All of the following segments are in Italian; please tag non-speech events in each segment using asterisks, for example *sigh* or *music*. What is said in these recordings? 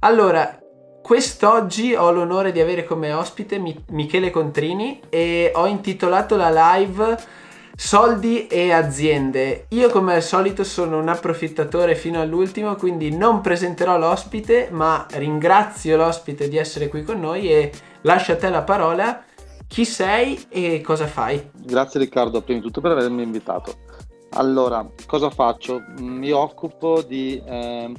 Allora, quest'oggi ho l'onore di avere come ospite Michele Contrini e ho intitolato la live Soldi e aziende. Io come al solito sono un approfittatore fino all'ultimo, quindi non presenterò l'ospite, ma ringrazio l'ospite di essere qui con noi e lascio a te la parola. Chi sei e cosa fai? Grazie Riccardo, prima di tutto per avermi invitato. Allora, cosa faccio? Mi occupo di eh,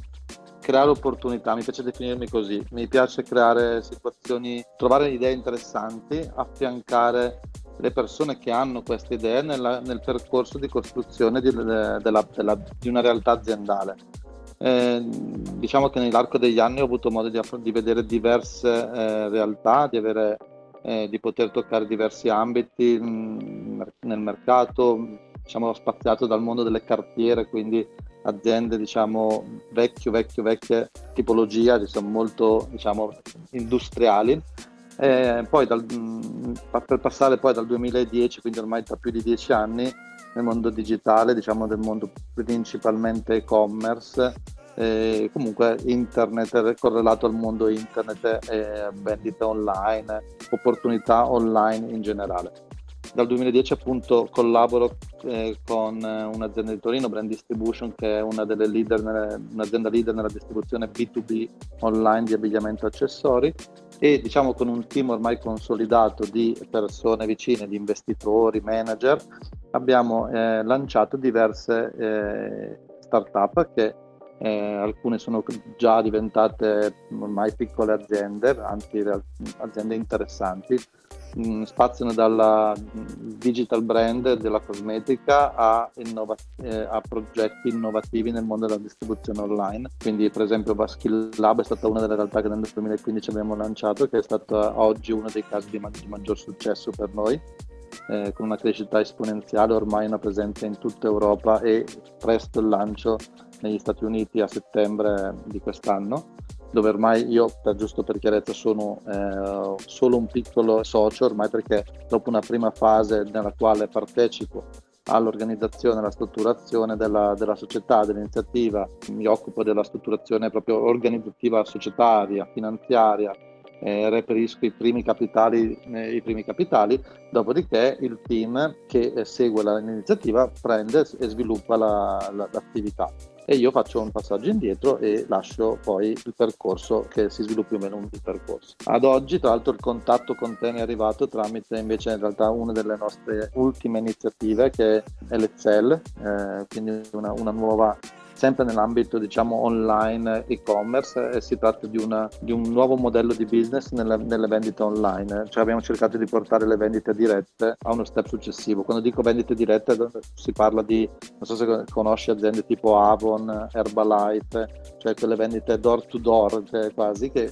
creare opportunità, mi piace definirmi così, mi piace creare situazioni, trovare idee interessanti, affiancare le persone che hanno queste idee nella, nel percorso di costruzione di, della, della, di una realtà aziendale. Eh, diciamo che nell'arco degli anni ho avuto modo di, di vedere diverse eh, realtà, di, avere, eh, di, poter toccare diversi ambiti mh, nel mercato, diciamo spaziato dal mondo delle cartiere, quindi aziende diciamo vecchio, vecchio, vecchie tipologia, diciamo, molto diciamo, industriali eh, poi dal, mm, per passare poi dal 2010, quindi ormai da più di dieci anni, nel mondo digitale, diciamo del mondo principalmente e-commerce, eh, comunque internet correlato al mondo internet e vendita online, opportunità online in generale. Dal 2010 appunto collaboro eh, con un'azienda di Torino, Brand Distribution, che è una leader, un'azienda leader nella distribuzione B2B online di abbigliamento e accessori. E diciamo con un team ormai consolidato di persone vicine, di investitori, manager, abbiamo eh, lanciato diverse eh, start-up che eh, alcune sono già diventate ormai piccole aziende, anzi aziende interessanti, spaziano dal digital brand della cosmetica a, innova- eh, a, progetti innovativi nel mondo della distribuzione online. Quindi per esempio Skill Lab è stata una delle realtà che nel 2015 abbiamo lanciato, che è stata oggi uno dei casi di, ma- di maggior successo per noi. Eh, con una crescita esponenziale, ormai una presenza in tutta Europa e presto il lancio negli Stati Uniti a settembre di quest'anno dove ormai io, per, giusto per chiarezza, sono eh, solo un piccolo socio, ormai perché dopo una prima fase nella quale partecipo all'organizzazione, alla strutturazione della, della società, dell'iniziativa, mi occupo della strutturazione proprio organizzativa, societaria, finanziaria, eh, reperisco i primi capitali, eh, i primi capitali, dopodiché il team che eh, segue l'iniziativa prende e sviluppa la, la, l'attività e io faccio un passaggio indietro e lascio poi il percorso che si sviluppi o meno un percorso. Ad oggi, tra l'altro, il contatto con te è arrivato tramite invece in realtà una delle nostre ultime iniziative che è l'Excel, eh, quindi una, una nuova sempre nell'ambito diciamo online e-commerce eh, si tratta di, una, di, un nuovo modello di business nelle, nelle, vendite online. Cioè abbiamo cercato di portare le vendite dirette a uno step successivo. Quando dico vendite dirette si parla di non so se conosci aziende tipo Avon, Herbalife cioè quelle vendite door to door cioè quasi che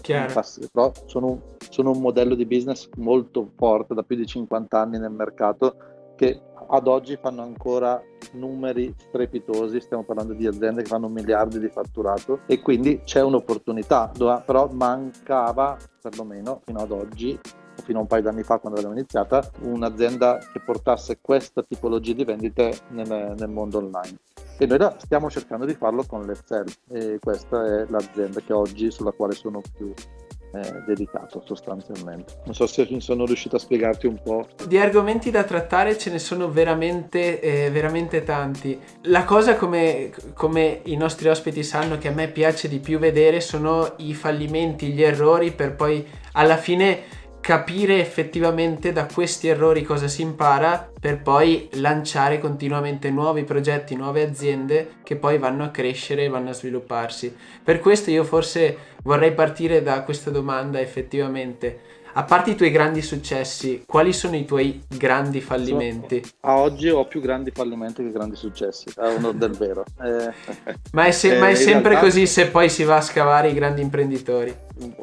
però sono, sono un modello di business molto forte da più di 50 anni nel mercato che ad oggi fanno ancora numeri strepitosi, stiamo parlando di aziende che fanno miliardi di fatturato e quindi c'è un'opportunità, però mancava perlomeno fino ad oggi fino a un paio di anni fa quando l'abbiamo iniziata, un'azienda che portasse questa tipologia di vendite nel, nel mondo online. E noi stiamo cercando di farlo con l'Excel e questa è l'azienda che oggi sulla quale sono più eh, dedicato sostanzialmente. Non so se sono riuscito a spiegarti un po'. Di argomenti da trattare ce ne sono veramente, eh, veramente tanti. La cosa come, come i nostri ospiti sanno che a me piace di più vedere sono i fallimenti, gli errori per poi alla fine capire effettivamente da questi errori cosa si impara per poi lanciare continuamente nuovi progetti, nuove aziende che poi vanno a crescere e vanno a svilupparsi. Per questo io forse vorrei partire da questa domanda effettivamente. A parte i tuoi grandi successi, quali sono i tuoi grandi fallimenti? A oggi ho più grandi fallimenti che grandi successi, a onor del vero. *laughs* Eh, ma è, se- eh, ma è sempre realtà... così se poi si va a scavare i grandi imprenditori?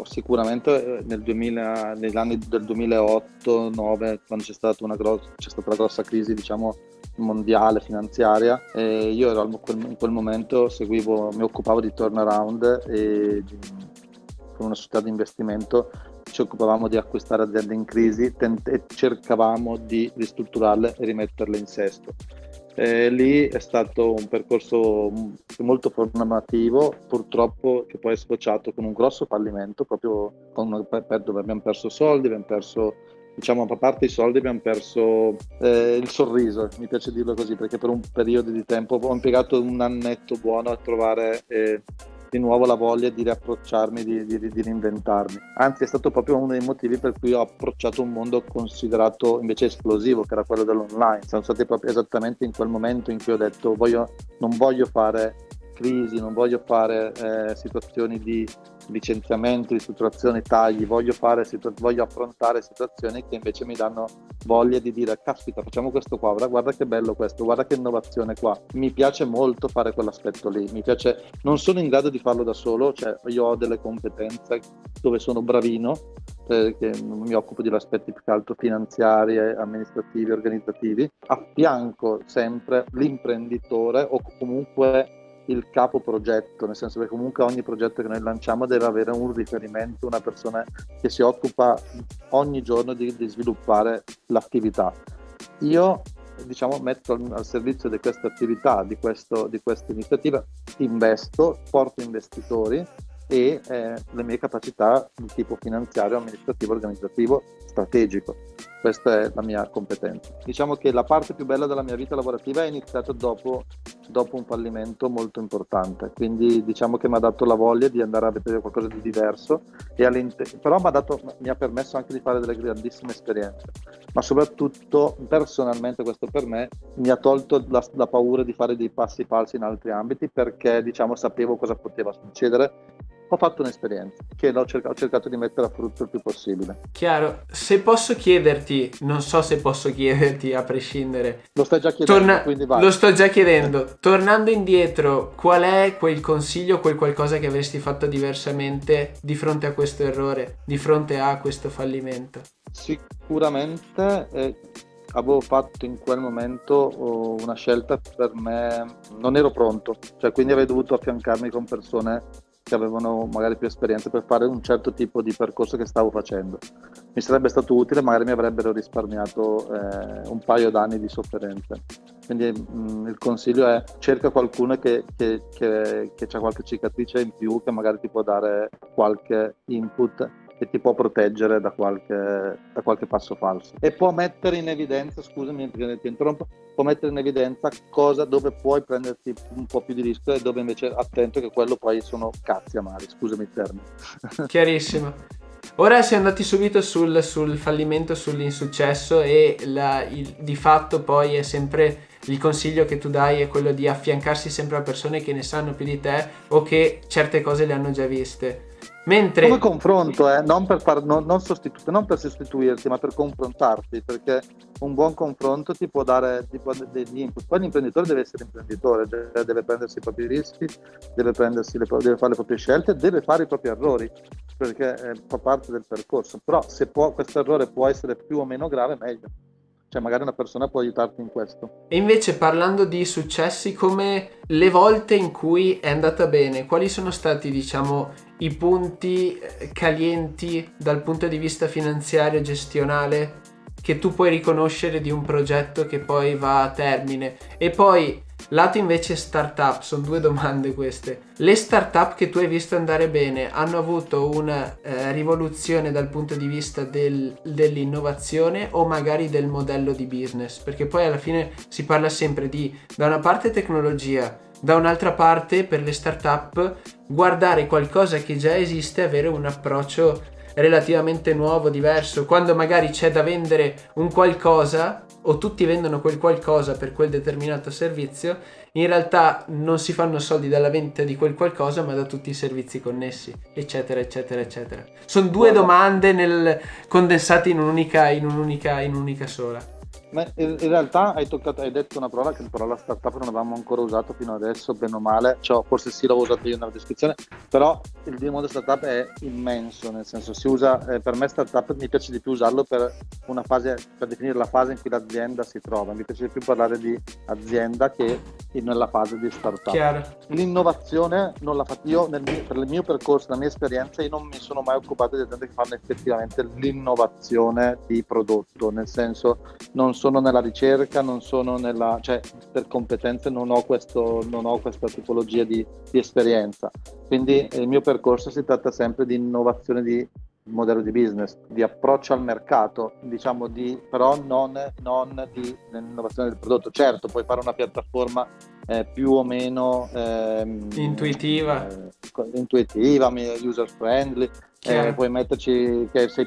Sicuramente eh, nel 2000, negli anni del 2008-2009, quando c'è stata, una grossa, c'è stata la grossa crisi, diciamo, mondiale finanziaria e io ero in quel momento seguivo mi occupavo di turnaround e di, con una società di investimento ci occupavamo di acquistare aziende in crisi tent- e cercavamo di ristrutturarle e rimetterle in sesto. Eh, lì è stato un percorso molto formativo, purtroppo che poi è sfociato con un grosso fallimento, proprio una, dove abbiamo perso soldi, abbiamo perso, diciamo, a parte i soldi, abbiamo perso eh, il sorriso, mi piace dirlo così, perché per un periodo di tempo ho impiegato un annetto buono a trovare eh, di nuovo la voglia di riapprocciarmi, di, di, di, reinventarmi. Anzi, è stato proprio uno dei motivi per cui ho approcciato un mondo considerato invece esplosivo, che era quello dell'online. Siamo stati proprio esattamente in quel momento in cui ho detto voglio, non voglio fare crisi, non voglio fare eh, situazioni di licenziamento, ristrutturazioni, tagli, voglio, fare, voglio affrontare situazioni che invece mi danno voglia di dire caspita facciamo questo qua, guarda che bello questo, guarda che innovazione qua. Mi piace molto fare quell'aspetto lì, mi piace, non sono in grado di farlo da solo, cioè io ho delle competenze dove sono bravino, perché mi occupo di aspetti più che altro finanziari, amministrativi, organizzativi, affianco sempre l'imprenditore o comunque il capo progetto, nel senso che comunque ogni progetto che noi lanciamo deve avere un riferimento, una persona che si occupa ogni giorno di, di sviluppare l'attività. Io diciamo, metto al, al servizio di questa attività, di, questo, di questa iniziativa, investo, porto investitori e eh, le mie capacità di tipo finanziario, amministrativo, organizzativo, strategico. Questa è la mia competenza. Diciamo che la parte più bella della mia vita lavorativa è iniziata dopo, dopo un fallimento molto importante, quindi diciamo che mi ha dato la voglia di andare a vedere qualcosa di diverso, però dato, mi ha permesso anche di fare delle grandissime esperienze, ma soprattutto personalmente questo per me mi ha tolto la, la paura di fare dei passi falsi in altri ambiti perché diciamo sapevo cosa poteva succedere ho fatto un'esperienza che ho cercato, ho cercato, di mettere a frutto il più possibile. Chiaro, se posso chiederti, non so se posso chiederti a prescindere. Lo stai già chiedendo, Torna- quindi vai. Lo sto già chiedendo. Tornando indietro, qual è quel consiglio, quel qualcosa che avresti fatto diversamente di fronte a questo errore, di fronte a questo fallimento? Sicuramente eh, avevo fatto in quel momento oh, una scelta per me, non ero pronto, cioè quindi avrei dovuto affiancarmi con persone che avevano magari più esperienza per fare un certo tipo di percorso che stavo facendo. Mi sarebbe stato utile, magari mi avrebbero risparmiato eh, un paio d'anni di sofferenze. Quindi mh, mm, il consiglio è cerca qualcuno che, che, che, che ha qualche cicatrice in più, che magari ti può dare qualche input che ti può proteggere da qualche, da qualche passo falso. E può mettere in evidenza, scusami ti interrompo, può mettere in evidenza cosa dove puoi prenderti un po' più di rischio e dove invece attento che quello poi sono cazzi amari, scusami il termine. *laughs* Chiarissimo. Ora siamo andati subito sul, sul fallimento, sull'insuccesso e la, il, di fatto poi è sempre il consiglio che tu dai è quello di affiancarsi sempre a persone che ne sanno più di te o che certe cose le hanno già viste. Mentre... Come confronto, eh? non, per far, non, non, sostitu- non, per sostituirti, ma per confrontarti, perché un buon confronto ti può dare, ti degli input. Poi l'imprenditore deve essere imprenditore, cioè deve prendersi i propri rischi, deve, le, deve fare le proprie scelte, deve fare i propri errori, perché eh, fa parte del percorso. Però se può, questo errore può essere più o meno grave, meglio cioè magari una persona può aiutarti in questo. E invece parlando di successi, come le volte in cui è andata bene, quali sono stati diciamo i punti eh, calienti dal punto di vista finanziario e gestionale che tu puoi riconoscere di un progetto che poi va a termine? E poi Lato invece startup, sono due domande queste. Le startup che tu hai visto andare bene hanno avuto una eh, rivoluzione dal punto di vista del, dell'innovazione o magari del modello di business? Perché poi alla fine si parla sempre di da una parte tecnologia, da un'altra parte per le startup guardare qualcosa che già esiste e avere un approccio relativamente nuovo, diverso. Quando magari c'è da vendere un qualcosa o tutti vendono quel qualcosa per quel determinato servizio, in realtà non si fanno soldi dalla vendita di quel qualcosa, ma da tutti i servizi connessi, eccetera, eccetera, eccetera. Sono due domande nel, condensate in un'unica, in un'unica, in un'unica sola. Ma in realtà hai, toccato, hai detto una parola che la parola startup non avevamo ancora usato fino adesso, bene o male, cioè, forse sì l'avevo usato io nella descrizione, però il mondo startup è immenso, nel senso si usa, eh, per me startup mi piace di più usarlo per una fase, per definire la fase in cui l'azienda si trova, mi piace di più parlare di azienda che nella fase di startup. Chiaro. L'innovazione non la faccio io, nel mio, per il mio percorso, la mia esperienza, io non mi sono mai occupato di aziende che fanno effettivamente l'innovazione di prodotto, nel senso non sono sono nella ricerca, non sono nella, cioè per competenze non ho, questo, non ho questa tipologia di, di esperienza. Quindi il mio percorso si tratta sempre di innovazione di modello di business, di approccio al mercato, diciamo di, però non, non di innovazione del prodotto. Certo, puoi fare una piattaforma eh, più o meno ehm, intuitiva, eh, intuitiva, user friendly, eh, puoi metterci che sei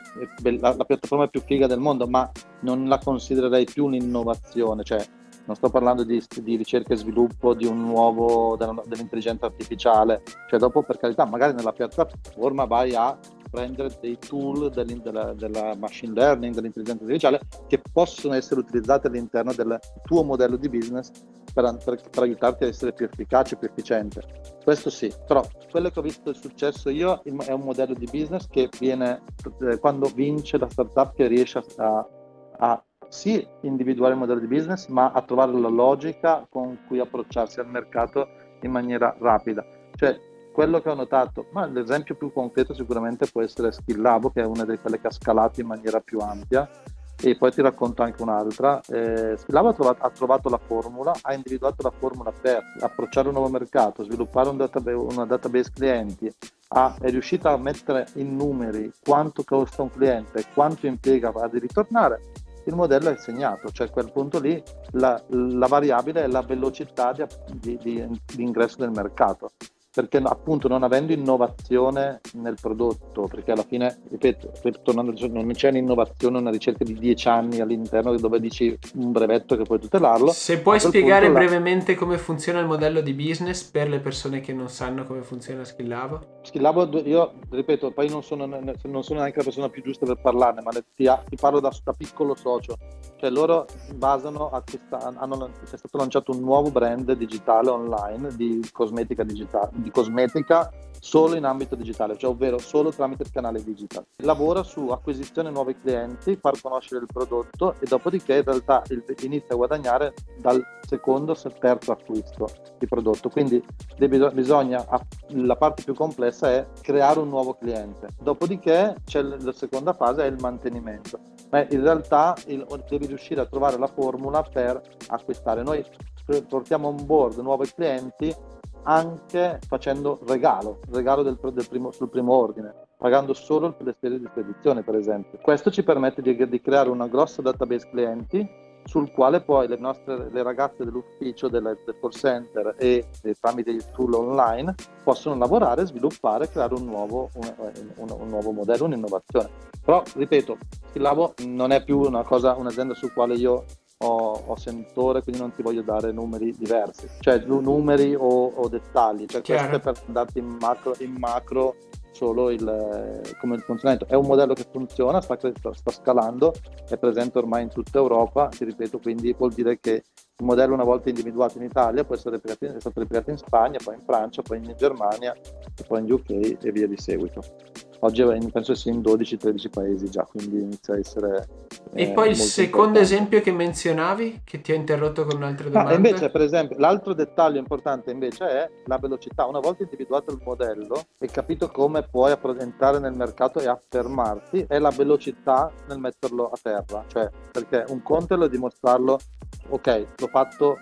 la, la, piattaforma più figa del mondo, ma non la considererei più un'innovazione, cioè non sto parlando di, di ricerca e sviluppo di un nuovo dell'intelligenza artificiale, cioè dopo per carità magari nella piattaforma vai a prendere dei tool della, della, machine learning, dell'intelligenza artificiale che possono essere utilizzati all'interno del tuo modello di business per, per, per aiutarti a essere più efficace, più efficiente. Questo sì, però quello che ho visto il successo io è un modello di business che viene eh, quando vince la startup che riesce a, a sì individuare il modello di business, ma a trovare la logica con cui approcciarsi al mercato in maniera rapida. Cioè, quello che ho notato, ma l'esempio più concreto sicuramente può essere Skill Labo, che è una di quelle che ha scalato in maniera più ampia, e poi ti racconto anche un'altra. Eh, Labo ha trovato, la formula, ha individuato la formula per approcciare un nuovo mercato, sviluppare un database, una database clienti, ha, è riuscita a mettere in numeri quanto costa un cliente, quanto impiega a ritornare il modello è segnato, cioè a quel punto lì la, la variabile è la velocità di, di, di, di ingresso del mercato perché appunto non avendo innovazione nel prodotto, perché alla fine, ripeto, tornando, non c'è un'innovazione, una ricerca di dieci anni all'interno dove dici un brevetto che puoi tutelarlo. Se puoi spiegare brevemente la... come funziona il modello di business per le persone che non sanno come funziona Skillabo? Skillabo, io ripeto, poi non sono, non sono neanche la persona più giusta per parlarne, ma ti, ti parlo da, da, piccolo socio. Cioè loro basano, a questa, hanno, è stato lanciato un nuovo brand digitale online di cosmetica digitale di cosmetica solo in ambito digitale, cioè ovvero solo tramite il canale digital. Lavora su acquisizione nuovi clienti, far conoscere il prodotto e dopodiché in realtà inizia a guadagnare dal secondo o terzo acquisto di prodotto. Quindi bisogna, la parte più complessa è creare un nuovo cliente. Dopodiché c'è la seconda fase, è il mantenimento. Ma in realtà devi riuscire a trovare la formula per acquistare. Noi portiamo on board nuovi clienti anche facendo regalo, regalo del, del primo, sul primo ordine, pagando solo le spese di spedizione, per esempio. Questo ci permette di, di creare una grossa database clienti sul quale poi le nostre le ragazze dell'ufficio del, del call center e, e, tramite il tool online possono lavorare, sviluppare, creare un nuovo, un, un, un nuovo modello, un'innovazione. Però, ripeto, Skillabo non è più una cosa, un'azienda su quale io ho, ho, sentore, quindi non ti voglio dare numeri diversi, cioè numeri o, o dettagli, cioè questo è per darti in macro, in macro solo il, come il funzionamento. È un modello che funziona, sta, sta, scalando, è presente ormai in tutta Europa, ti ripeto, quindi vuol dire che il modello una volta individuato in Italia può essere replicato, è stato replicato in Spagna, poi in Francia, poi in Germania, poi in UK e via di seguito. Oggi penso sia in 12-13 paesi già, quindi inizia a essere... Eh, e poi il secondo importante. esempio che menzionavi, che ti ho interrotto con un'altra domanda. Ah, invece, per esempio, l'altro dettaglio importante invece è la velocità. Una volta individuato il modello e capito come puoi entrare nel mercato e affermarti, è la velocità nel metterlo a terra. Cioè, perché un conto è dimostrarlo, ok, l'ho fatto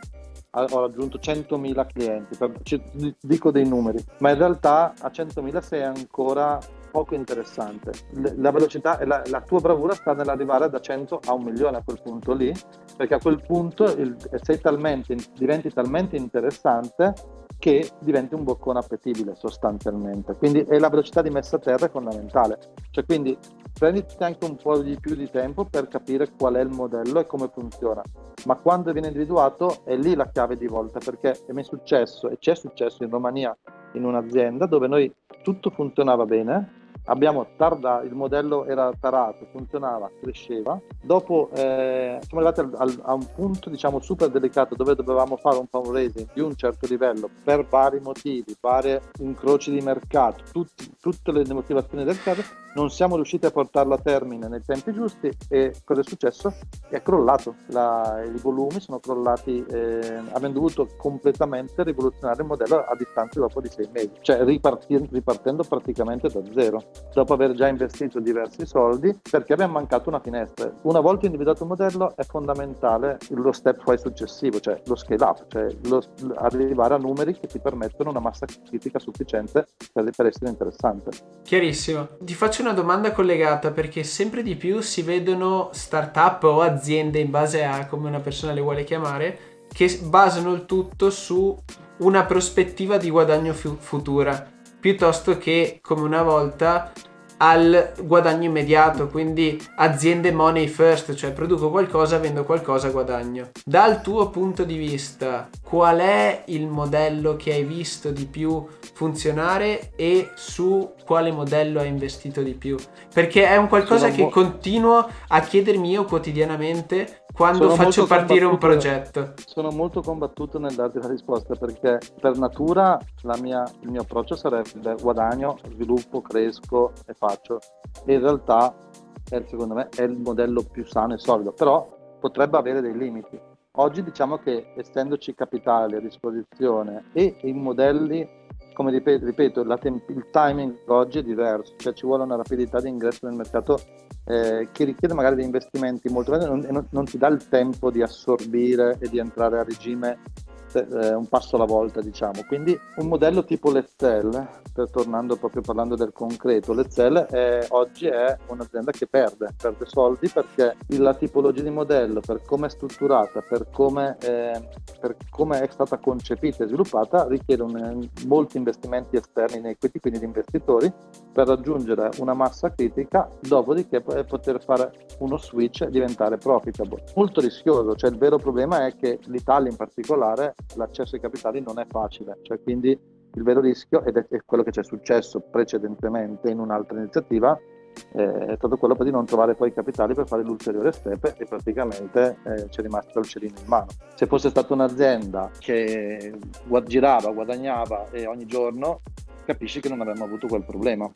ho raggiunto 100.000 clienti, dico dei numeri, ma in realtà a 100.000 sei ancora poco interessante. La velocità la, la, tua bravura sta nell'arrivare da 100 a un milione a quel punto lì, perché a quel punto il, sei talmente, diventi talmente interessante che diventi un boccone appetibile sostanzialmente. Quindi e la velocità di messa a terra è fondamentale. Cioè, quindi prenditi anche un po' di più di tempo per capire qual è il modello e come funziona. Ma quando viene individuato è lì la chiave di volta, perché mi è successo e ci è successo in Romania in un'azienda dove noi tutto funzionava bene, abbiamo tardato, il modello era tarato, funzionava, cresceva. Dopo eh, siamo arrivati al, al, a un punto diciamo super delicato dove dovevamo fare un fundraising di un certo livello per vari motivi, vari incroci di mercato, tutti, tutte le motivazioni del caso, non siamo riusciti a portarlo a termine nei tempi giusti e cosa è successo? È crollato, La, i volumi sono crollati, eh, abbiamo dovuto completamente rivoluzionare il modello a distanza dopo di sei mesi, cioè ripartendo praticamente da zero. Dopo aver già investito diversi soldi perché abbiamo mancato una finestra. Una volta individuato un modello è fondamentale lo step poi successivo, cioè lo scale up, cioè lo, arrivare a numeri che ti permettono una massa critica sufficiente per, per essere interessante. Chiarissimo. Ti faccio una domanda collegata perché sempre di più si vedono startup o aziende in base a come una persona le vuole chiamare che basano il tutto su una prospettiva di guadagno fu- futura piuttosto che come una volta al guadagno immediato, quindi aziende money first, cioè produco qualcosa, vendo qualcosa, guadagno. Dal tuo punto di vista, qual è il modello che hai visto di più funzionare e su quale modello hai investito di più? Perché è un qualcosa che continuo a chiedermi io quotidianamente quando sono faccio partire un progetto? Sono molto combattuto nel darti la risposta perché per natura mia, il mio approccio sarebbe guadagno, sviluppo, cresco e faccio. E in realtà è, secondo me è il modello più sano e solido, però potrebbe avere dei limiti. Oggi diciamo che essendoci capitali a disposizione e i modelli, come ripeto, ripeto temp- il timing oggi è diverso, cioè ci vuole una rapidità di ingresso nel mercato eh, che richiede magari dei investimenti molto grandi e non, non, ti dà il tempo di assorbire e di entrare a regime eh, un passo alla volta, diciamo. Quindi un modello tipo l'Excel, per, tornando proprio parlando del concreto, l'Excel è, oggi è un'azienda che perde, perde soldi perché la tipologia di modello, per come è strutturata, per come, eh, per come è stata concepita e sviluppata, richiede un, molti investimenti esterni in equity, quindi di investitori, per raggiungere una massa critica, dopodiché poter fare uno switch e diventare profitable. Molto rischioso, cioè il vero problema è che l'Italia in particolare l'accesso ai capitali non è facile, cioè quindi il vero rischio, ed è quello che ci è successo precedentemente in un'altra iniziativa, eh, è stato quello di non trovare poi i capitali per fare l'ulteriore step e praticamente eh, ci è rimasto il cerino in mano. Se fosse stata un'azienda che girava, guadagnava e ogni giorno, capisci che non avremmo avuto quel problema.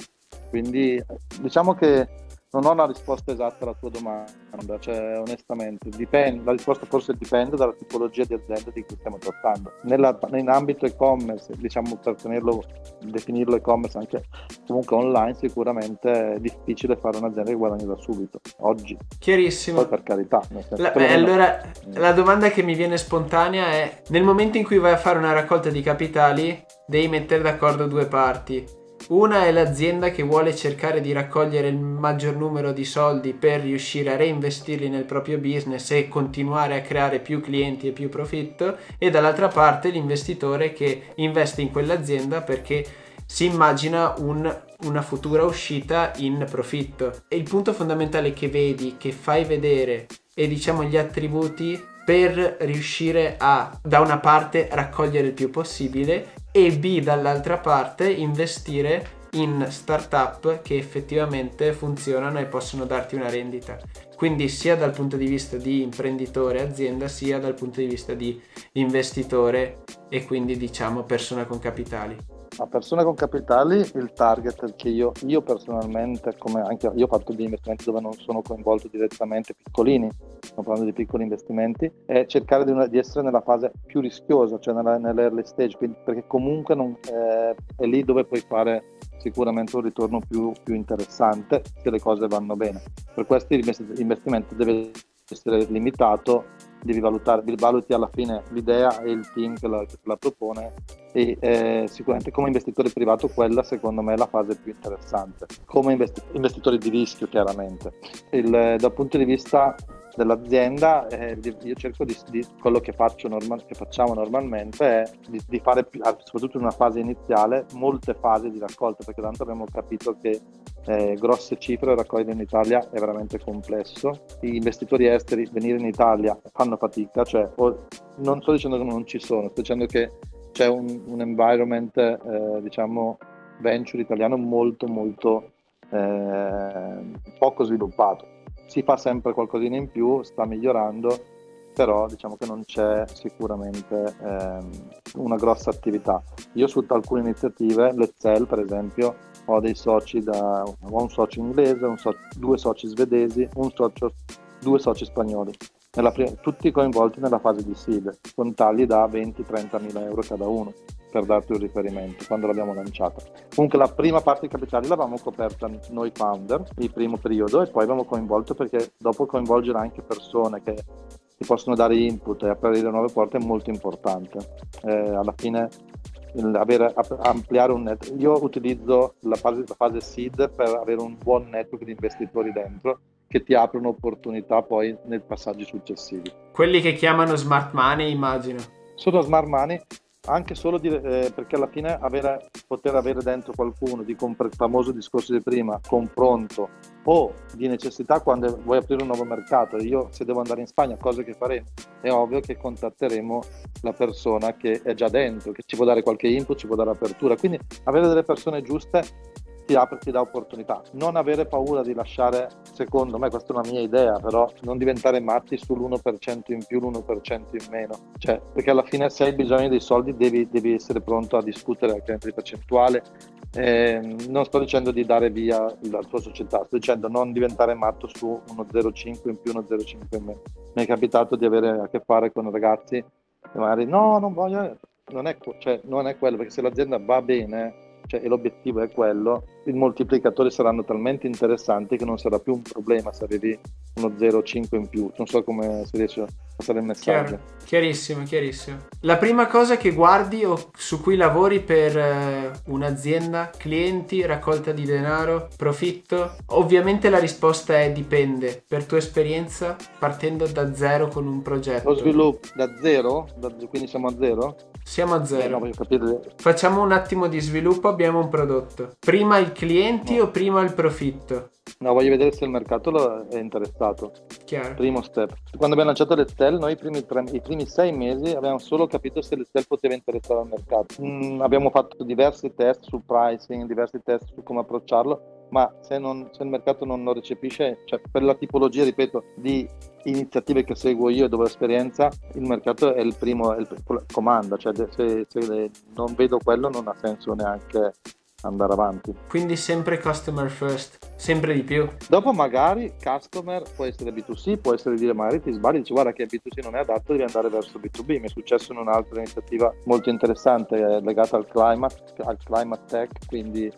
Quindi diciamo che non ho una risposta esatta alla tua domanda, cioè onestamente dipende, la risposta forse dipende dalla tipologia di azienda di cui stiamo trattando. Nella, in ambito e-commerce, diciamo per tenerlo, definirlo e-commerce anche comunque online, sicuramente è difficile fare un'azienda che guadagni da subito, oggi. Chiarissimo. Poi per carità. La, beh, allora, la domanda che mi viene spontanea è, nel momento in cui vai a fare una raccolta di capitali, devi mettere d'accordo due parti una è l'azienda che vuole cercare di raccogliere il maggior numero di soldi per riuscire a reinvestirli nel proprio business e continuare a creare più clienti e più profitto e dall'altra parte l'investitore che investe in quell'azienda perché si immagina un, una futura uscita in profitto. E il punto fondamentale che vedi, che fai vedere e diciamo gli attributi per riuscire a da una parte raccogliere il più possibile e B dall'altra parte investire in startup che effettivamente funzionano e possono darti una rendita. Quindi sia dal punto di vista di imprenditore azienda sia dal punto di vista di investitore e quindi diciamo persona con capitali. A persone con capitali il target che io, io personalmente, come anche io ho fatto degli investimenti dove non sono coinvolto direttamente, piccolini, stiamo parlando di piccoli investimenti, è cercare di, una, di essere nella fase più rischiosa, cioè nella, nell'early stage, quindi, perché comunque non, eh, è lì dove puoi fare sicuramente un ritorno più, più interessante se le cose vanno bene. Per questi investimenti deve essere limitato devi valutare, valuti alla fine l'idea e il team che la, che la propone e eh, sicuramente come investitore privato quella secondo me è la fase più interessante, come investi- investitore di rischio chiaramente. Il, dal punto di vista dell'azienda, eh, io cerco di, di quello che, normal, che, facciamo normalmente è di, di fare, più, soprattutto in una fase iniziale, molte fasi di raccolta, perché tanto abbiamo capito che eh, grosse cifre raccogliere in Italia è veramente complesso. Gli investitori esteri venire in Italia fanno fatica, cioè, o, non sto dicendo che non ci sono, sto dicendo che c'è un, un environment, eh, diciamo, venture italiano molto molto eh, poco sviluppato si fa sempre qualcosina in più, sta migliorando, però diciamo che non c'è sicuramente ehm, una grossa attività. Io su alcune iniziative, l'Excel per esempio, ho dei soci da, ho un socio inglese, un so, due soci svedesi, un socio, due soci spagnoli, prima, tutti coinvolti nella fase di seed, con tagli da 20-30 mila euro cada uno. Per darti un riferimento quando l'abbiamo lanciata. Comunque la prima parte di capitali l'avevamo coperta noi founder, il primo periodo, e poi abbiamo coinvolto perché dopo coinvolgere anche persone che ti possono dare input e aprire nuove porte è molto importante. Eh, alla fine avere, ampliare un network. Io utilizzo la fase, la fase seed per avere un buon network di investitori dentro che ti aprono opportunità poi nei passaggi successivi. Quelli che chiamano smart money, immagino. Sono smart money anche solo di, eh, perché alla fine avere, poter avere dentro qualcuno di compre, famoso discorso di prima, confronto o di necessità quando vuoi aprire un nuovo mercato. Io se devo andare in Spagna, cosa che faremo, è ovvio che contatteremo la persona che è già dentro, che ci può dare qualche input, ci può dare apertura. Quindi avere delle persone giuste ti apre, ti dà opportunità. Non avere paura di lasciare, secondo me, questa è una mia idea, però non diventare matti sull'1% in più, l'1% in meno. Cioè, perché alla fine se hai bisogno dei soldi devi, devi essere pronto a discutere al cliente di percentuale. Eh, non sto dicendo di dare via la tua società, sto dicendo non diventare matto su uno 0,5 in più, uno 0,5 in meno. Mi è capitato di avere a che fare con ragazzi che magari no, non voglio, non è, cioè, non è quello, perché se l'azienda va bene cioè, e l'obiettivo è quello, i moltiplicatori saranno talmente interessanti che non sarà più un problema se arrivi uno 0,5 in più. Non so come si riesce a passare il messaggio. Chiaro, chiarissimo, chiarissimo. La prima cosa che guardi o su cui lavori per eh, un'azienda, clienti, raccolta di denaro, profitto? Ovviamente la risposta è dipende. Per tua esperienza, partendo da zero con un progetto. Lo sviluppo da zero? Da, quindi siamo a zero? Siamo a zero. Eh, no, Facciamo un attimo di sviluppo, abbiamo un prodotto. Prima i clienti no. o prima il profitto? No, voglio vedere se il mercato è interessato. Chiaro. Primo step. Quando abbiamo lanciato l'Excel, noi i primi, tre, i primi sei mesi abbiamo solo capito se l'Excel poteva interessare al mercato. Mm, abbiamo fatto diversi test sul pricing, diversi test su come approcciarlo ma se, non, se il mercato non lo recepisce, cioè per la tipologia, ripeto, di iniziative che seguo io e dove ho esperienza, il mercato è il primo, è il, comanda, cioè se, se non vedo quello non ha senso neanche andare avanti. Quindi sempre customer first, sempre di più. Dopo magari customer può essere B2C, può essere dire magari ti sbagli, dici guarda che B2C non è adatto, devi andare verso B2B. Mi è successo in un'altra iniziativa molto interessante eh, legata al climate, al climate tech, quindi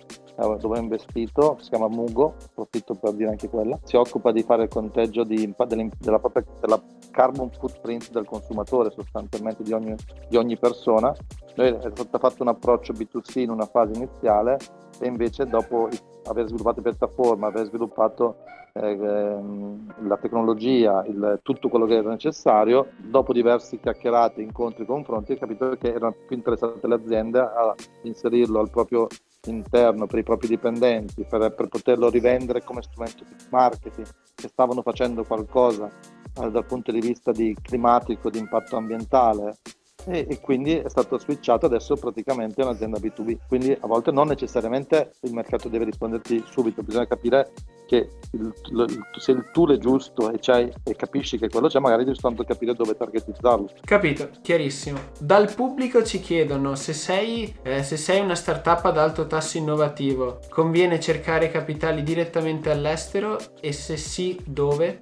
dove ho investito, si chiama Mugo, approfitto per dire anche quella, si occupa di fare il conteggio di, della, propria, della carbon footprint del consumatore sostanzialmente di ogni, di ogni persona. Noi è stato fatto un approccio B2C in una fase iniziale e invece dopo aver sviluppato piattaforma, aver sviluppato eh, la tecnologia, il, tutto quello che era necessario, dopo diversi chiacchierati, incontri, confronti, ho capito che erano più interessate le aziende a inserirlo al proprio interno per i propri dipendenti, per, per poterlo rivendere come strumento di marketing, che stavano facendo qualcosa eh, dal punto di vista di climatico, di impatto ambientale, e, e, quindi è stato switchato adesso praticamente è un'azienda B2B. Quindi a volte non necessariamente il mercato deve risponderti subito, bisogna capire che il, il, se il tool è giusto e, e, capisci che quello c'è, magari devi soltanto capire dove targetizzarlo. Capito, chiarissimo. Dal pubblico ci chiedono se sei, eh, se sei una startup ad alto tasso innovativo, conviene cercare capitali direttamente all'estero e se sì, dove?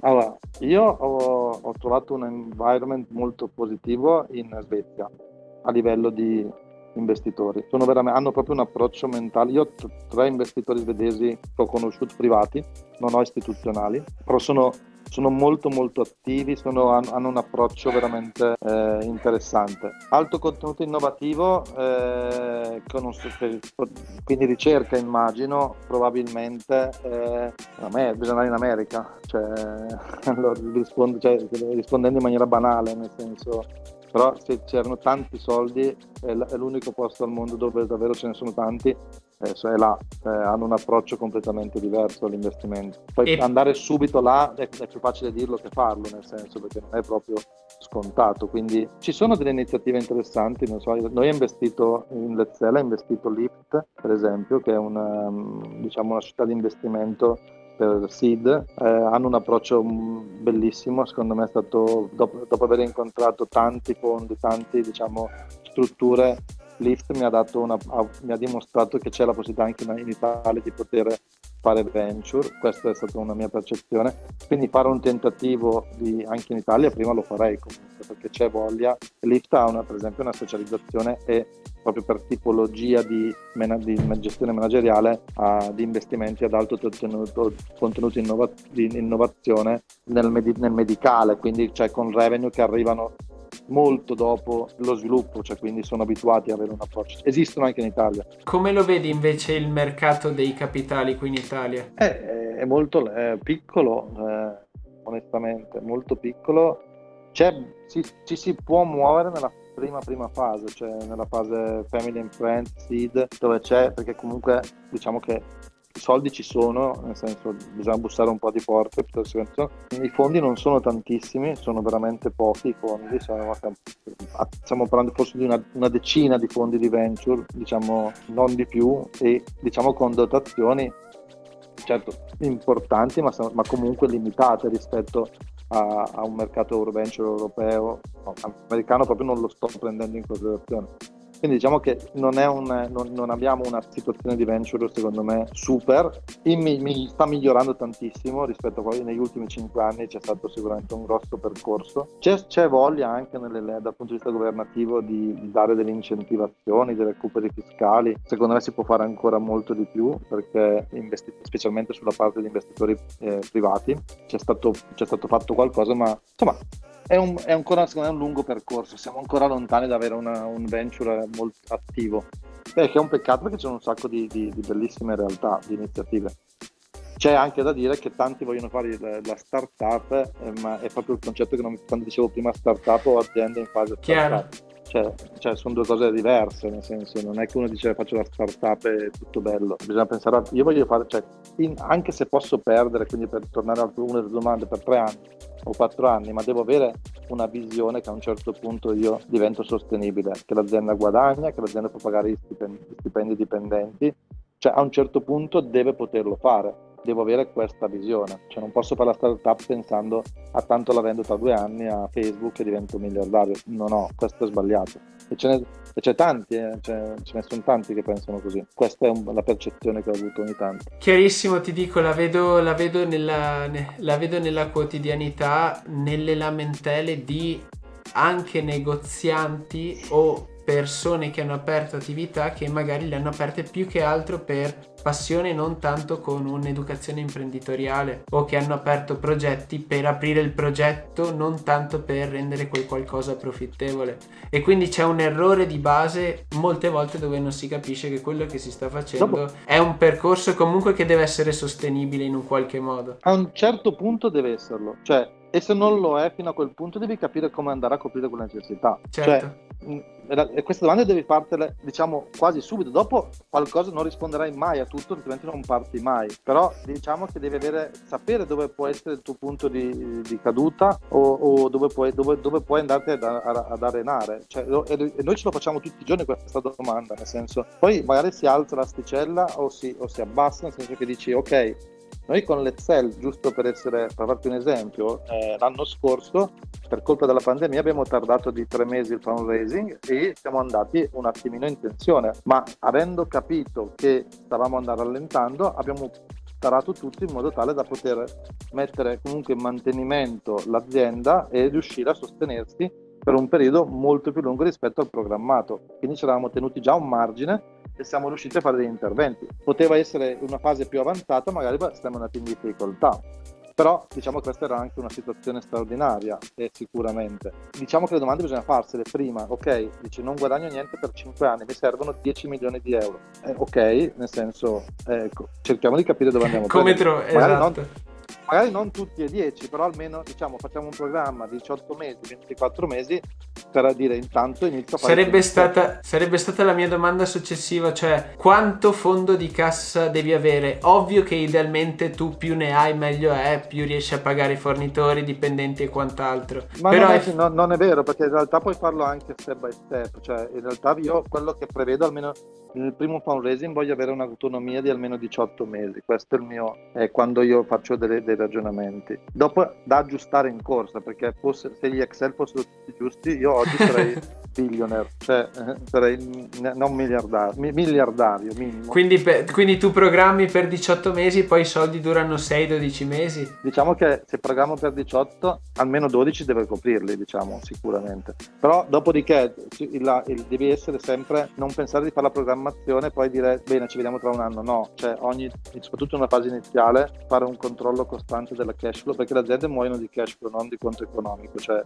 Allora, io ho, ho, trovato un environment molto positivo in Svezia a livello di investitori. hanno proprio un approccio mentale. Io ho tre investitori svedesi che ho conosciuto privati, non ho istituzionali, però sono sono molto molto attivi, sono, hanno un approccio veramente eh, interessante. Alto contenuto innovativo, eh, so, quindi ricerca immagino, probabilmente eh, me bisogna andare in America, cioè, *laughs* rispondo, cioè, rispondendo in maniera banale, nel senso però se c'erano tanti soldi è l'unico posto al mondo dove davvero ce ne sono tanti eh, là, eh, hanno un approccio completamente diverso all'investimento. Poi e... andare subito là è, è, più facile dirlo che farlo, nel senso perché non è proprio scontato. Quindi ci sono delle iniziative interessanti. So, noi abbiamo investito in Lezzella, abbiamo investito Lift, per esempio, che è una, diciamo, una società di investimento per Seed, eh, hanno un approccio mm, bellissimo, secondo me è stato, dopo, dopo aver incontrato tanti fondi, tante diciamo, strutture, Lyft mi ha, una, mi ha, dimostrato che c'è la possibilità anche in Italia di poter fare venture, questa è stata una mia percezione, quindi fare un tentativo di, anche in Italia prima lo farei comunque perché c'è voglia. Lift ha una, per esempio una specializzazione e proprio per tipologia di, di gestione manageriale uh, di investimenti ad alto contenuto, contenuto innova, di innovazione nel, med- nel medicale, quindi cioè con revenue che arrivano molto dopo lo sviluppo, cioè quindi sono abituati ad avere un approccio. Esistono anche in Italia. Come lo vedi invece il mercato dei capitali qui in Italia? Eh, è molto è piccolo, eh, onestamente, molto piccolo. C'è, ci, ci si può muovere nella prima prima fase, cioè nella fase Family and Friends, Seed, dove c'è, perché comunque diciamo che i soldi ci sono, nel senso bisogna bussare un po' di porte, i fondi non sono tantissimi, sono veramente pochi i fondi, stiamo, stiamo parlando forse di una, una, decina di fondi di venture, diciamo non di più, e diciamo con dotazioni certo importanti ma, ma comunque limitate rispetto a, a un mercato venture europeo, no, americano proprio non lo sto prendendo in considerazione. Quindi diciamo che non, un, non, non, abbiamo una situazione di venture secondo me super, mi, mi, sta migliorando tantissimo rispetto a quelli negli ultimi cinque anni, c'è stato sicuramente un grosso percorso. C'è, c'è voglia anche nelle, dal punto di vista governativo di, di, dare delle incentivazioni, dei recuperi fiscali, secondo me si può fare ancora molto di più perché investi- specialmente sulla parte degli investitori eh, privati. C'è stato, c'è stato fatto qualcosa, ma insomma è, un, è ancora secondo me un lungo percorso, siamo ancora lontani da avere una, un venture molto attivo. Beh, che è un peccato perché c'è un sacco di, di, di bellissime realtà, di iniziative. C'è anche da dire che tanti vogliono fare la, la startup, eh, ma è proprio il concetto che non, quando dicevo prima startup o azienda in fase Chiaro. startup. Cioè, cioè, sono due cose diverse, nel senso, non è che uno dice faccio la startup e tutto bello. Bisogna pensare, a, io voglio fare, cioè, in, anche se posso perdere, quindi per tornare a una delle domande, per tre anni, o quattro anni, ma devo avere una visione che a un certo punto io divento sostenibile, che l'azienda guadagna, che l'azienda può pagare gli stipendi, gli stipendi dipendenti, cioè a un certo punto deve poterlo fare. Devo avere questa visione, cioè non posso fare la startup pensando a tanto la vendo tra due anni a Facebook e divento miliardario. No, no, questo è sbagliato. E ce n'è, e c'è tanti, eh, ce ne sono tanti che pensano così. Questa è un, la percezione che ho avuto ogni tanto. Chiarissimo, ti dico, la vedo, la vedo, nella, ne, la vedo nella quotidianità, nelle lamentele di anche negozianti o persone che hanno aperto attività che magari le hanno aperte più che altro per passione non tanto con un'educazione imprenditoriale o che hanno aperto progetti per aprire il progetto non tanto per rendere quel qualcosa profittevole e quindi c'è un errore di base molte volte dove non si capisce che quello che si sta facendo Dopo. è un percorso comunque che deve essere sostenibile in un qualche modo a un certo punto deve esserlo cioè e se non lo è fino a quel punto devi capire come andare a coprire quella necessità. Certo. Cioè, e queste domande devi fartele, diciamo, quasi subito. Dopo qualcosa non risponderai mai a tutto, altrimenti non parti mai. Però diciamo che devi avere, sapere dove può essere il tuo punto di, di caduta o, o dove, puoi, dove, dove, puoi, andarti ad, ad arenare. Cioè, noi ce lo facciamo tutti i giorni questa domanda, nel senso, poi magari si alza l'asticella o si, o si abbassa, nel senso che dici, ok, noi con l'Excel, giusto per, essere, per farti un esempio, eh, l'anno scorso, per colpa della pandemia, abbiamo tardato di tre mesi il fundraising e siamo andati un attimino in tensione, ma avendo capito che stavamo andando rallentando, abbiamo tarato tutto in modo tale da poter mettere comunque in mantenimento l'azienda e riuscire a sostenersi per un periodo molto più lungo rispetto al programmato. Quindi ci eravamo tenuti già un margine e siamo riusciti a fare degli interventi. Poteva essere una fase più avanzata, magari siamo andati in difficoltà. Però diciamo che questa era anche una situazione straordinaria, e sicuramente. Diciamo che le domande bisogna farsele prima, ok, dici non guadagno niente per 5 anni, mi servono 10 milioni di euro. Eh, ok, nel senso, eh, cerchiamo di capire dove andiamo. Come tro- esatto. Non, magari non tutti e 10, però almeno diciamo facciamo un programma di 18 mesi, 24 mesi per dire intanto inizio a fare sarebbe stata, sarebbe stata la mia domanda successiva, cioè quanto fondo di cassa devi avere? Ovvio che idealmente tu più ne hai meglio è, più riesci a pagare i fornitori, dipendenti e quant'altro. Ma però non è, è... No, non è vero, perché in realtà puoi farlo anche step by step, cioè in realtà io quello che prevedo almeno nel primo fundraising voglio avere un'autonomia di almeno 18 mesi, questo è il mio, è quando io faccio delle, dei ragionamenti. Dopo da aggiustare in corsa, perché fosse, se gli Excel fossero tutti giusti, io oggi sarei, *laughs* billionaire, cioè eh, sarei non miliardario, miliardario minimo. Quindi, per, quindi, tu programmi per 18 mesi, poi i soldi durano 6-12 mesi? Diciamo che se programmo per 18, almeno 12 deve coprirli, diciamo, sicuramente. Però dopodiché il, il, devi essere sempre, non pensare di fare la programmazione e poi dire bene ci vediamo tra un anno, no, cioè ogni, soprattutto una fase iniziale, fare un controllo costante della cash flow, perché le aziende muoiono di cash flow, non di conto economico, cioè,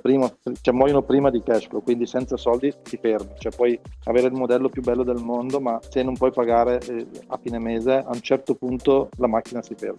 primo, cioè muoiono prima di cash flow, quindi senza soldi ti fermi, cioè puoi avere il modello più bello del mondo, ma se non puoi pagare eh, a fine mese, a un certo punto la macchina si ferma.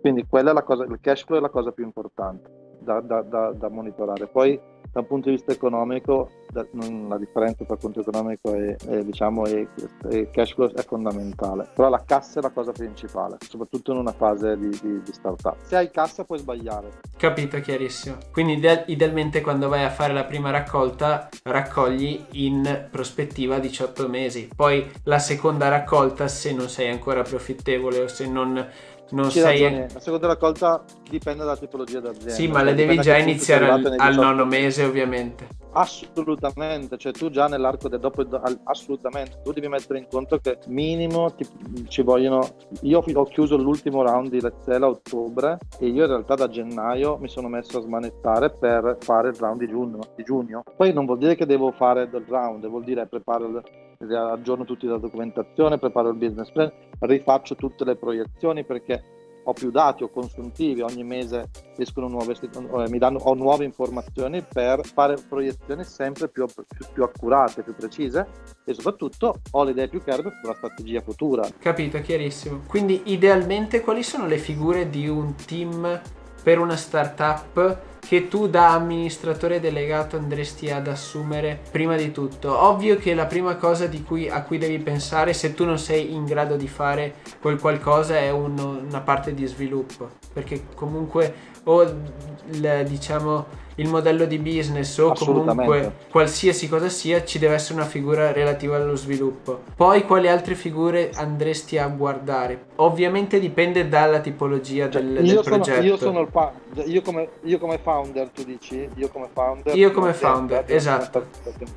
Quindi quella è la cosa, il cash flow è la cosa più importante da, da, da, da monitorare. Poi da un punto di vista economico la differenza tra conto economico e, e, diciamo, e, e, cash flow è fondamentale. Però la cassa è la cosa principale soprattutto in una fase di, di, di startup. Se hai cassa puoi sbagliare. Capito chiarissimo. Quindi ideal, idealmente quando vai a fare la prima raccolta raccogli in prospettiva 18 mesi. Poi la seconda raccolta se non sei ancora profittevole o se non non sei... Ragione. La seconda raccolta dipende dalla tipologia d'azienda. Sì, ma le devi già iniziare al, al nono mese, ovviamente. Assolutamente, cioè tu già nell'arco del dopo, assolutamente, tu devi mettere in conto che minimo ti, ci vogliono, io ho chiuso l'ultimo round di Lezzela a ottobre e io in realtà da gennaio mi sono messo a smanettare per fare il round di giugno, di giugno. Poi non vuol dire che devo fare del round, vuol dire preparo, aggiorno tutti la documentazione, preparo il business plan, rifaccio tutte le proiezioni perché ho più dati o consuntivi, ogni mese escono nuove, eh, mi danno, ho nuove informazioni per fare proiezioni sempre più, più, più, accurate, più precise e soprattutto ho le idee più chiare per la strategia futura. Capito, chiarissimo. Quindi idealmente quali sono le figure di un team per una startup che tu da amministratore delegato andresti ad assumere prima di tutto? Ovvio che la prima cosa cui, a cui devi pensare se tu non sei in grado di fare quel qualcosa è un, una parte di sviluppo, perché comunque o il, diciamo il modello di business o comunque qualsiasi cosa sia ci deve essere una figura relativa allo sviluppo. Poi quali altre figure andresti a guardare? Ovviamente dipende dalla tipologia cioè, del, del sono, progetto. io sono il pa- io, come, io come founder tu dici? Io come founder io come founder esatto.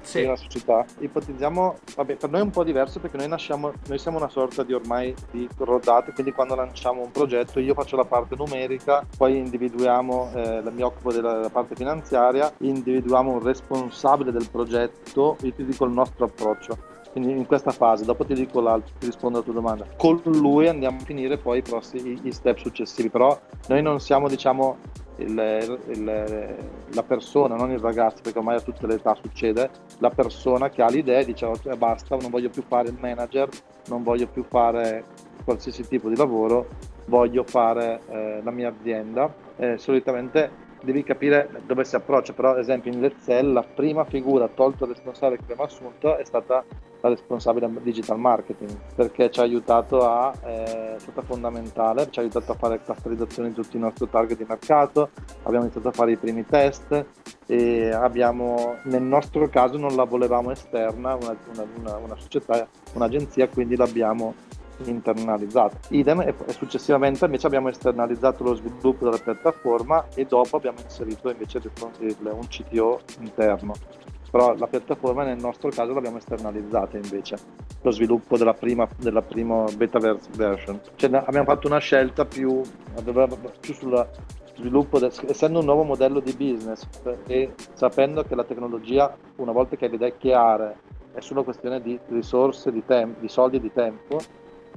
sì. una società. Ipotizziamo vabbè per noi è un po' diverso perché noi nasciamo noi siamo una sorta di ormai di rodate quindi quando lanciamo un progetto io faccio la parte numerica poi individuiamo, eh, mi occupo della, della, parte finanziaria, individuiamo un responsabile del progetto, io ti dico il nostro approccio. Quindi in questa fase, dopo ti dico l'altro, ti rispondo alla tua domanda. Con lui andiamo a finire poi i prossimi i step successivi, però noi non siamo diciamo il, il, la persona, non il ragazzo, perché ormai a tutte le età succede, la persona che ha l'idea e dice oh, basta, non voglio più fare il manager, non voglio più fare qualsiasi tipo di lavoro, voglio fare eh, la mia azienda, eh, solitamente devi capire dove si approccia, però ad esempio in Letzel la prima figura, tolto il responsabile che abbiamo assunto, è stata la responsabile digital marketing, perché ci ha aiutato a, eh, è stata fondamentale, ci ha aiutato a fare clusterizzazione di tutto il nostro target di mercato, abbiamo iniziato a fare i primi test e abbiamo, nel nostro caso non la volevamo esterna, una, una, una, una società, un'agenzia, quindi l'abbiamo internalizzato. Idem e successivamente invece abbiamo esternalizzato lo sviluppo della piattaforma e dopo abbiamo inserito invece un CTO interno. Però la piattaforma nel nostro caso l'abbiamo esternalizzata invece, lo sviluppo della prima, della prima beta version. Cioè, abbiamo fatto una scelta più, più sul sviluppo, essendo un nuovo modello di business e sapendo che la tecnologia, una volta che le idee chiare, è solo questione di risorse, di, tempo, di soldi e di tempo,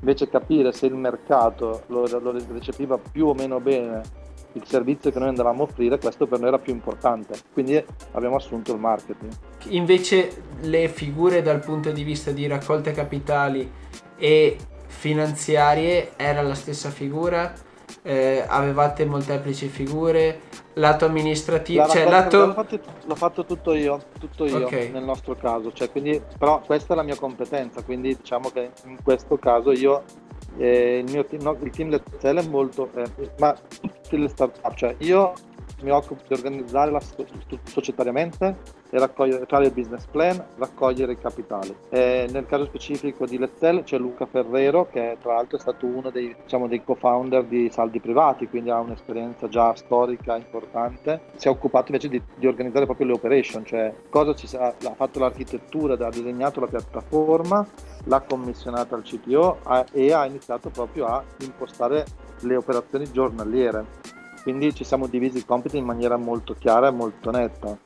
invece capire se il mercato lo, lo recepiva più o meno bene il servizio che noi andavamo a offrire, questo per noi era più importante, quindi abbiamo assunto il marketing. Invece le figure dal punto di vista di raccolte capitali e finanziarie era la stessa figura? Eh, avevate molteplici figure? lato amministrativo, la cioè lato... L'ho fatto, l'ho fatto, tutto io, tutto io okay. nel nostro caso, cioè, quindi, però questa è la mia competenza, quindi diciamo che in questo caso io, eh, il mio team, no, il team Let's è molto, eh, ma tutte le startup, cioè io mi occupo di organizzare la societariamente e raccogliere, fare il business plan, raccogliere i capitali. E nel caso specifico di Letzel c'è Luca Ferrero che tra l'altro è stato uno dei, diciamo, dei co-founder di Saldi Privati, quindi ha un'esperienza già storica importante. Si è occupato invece di, di organizzare proprio le operation, cioè cosa ci sarà, ha fatto l'architettura, ha disegnato la piattaforma, l'ha commissionata al CTO e ha iniziato proprio a impostare le operazioni giornaliere. Quindi ci siamo divisi i compiti in maniera molto chiara e molto netta.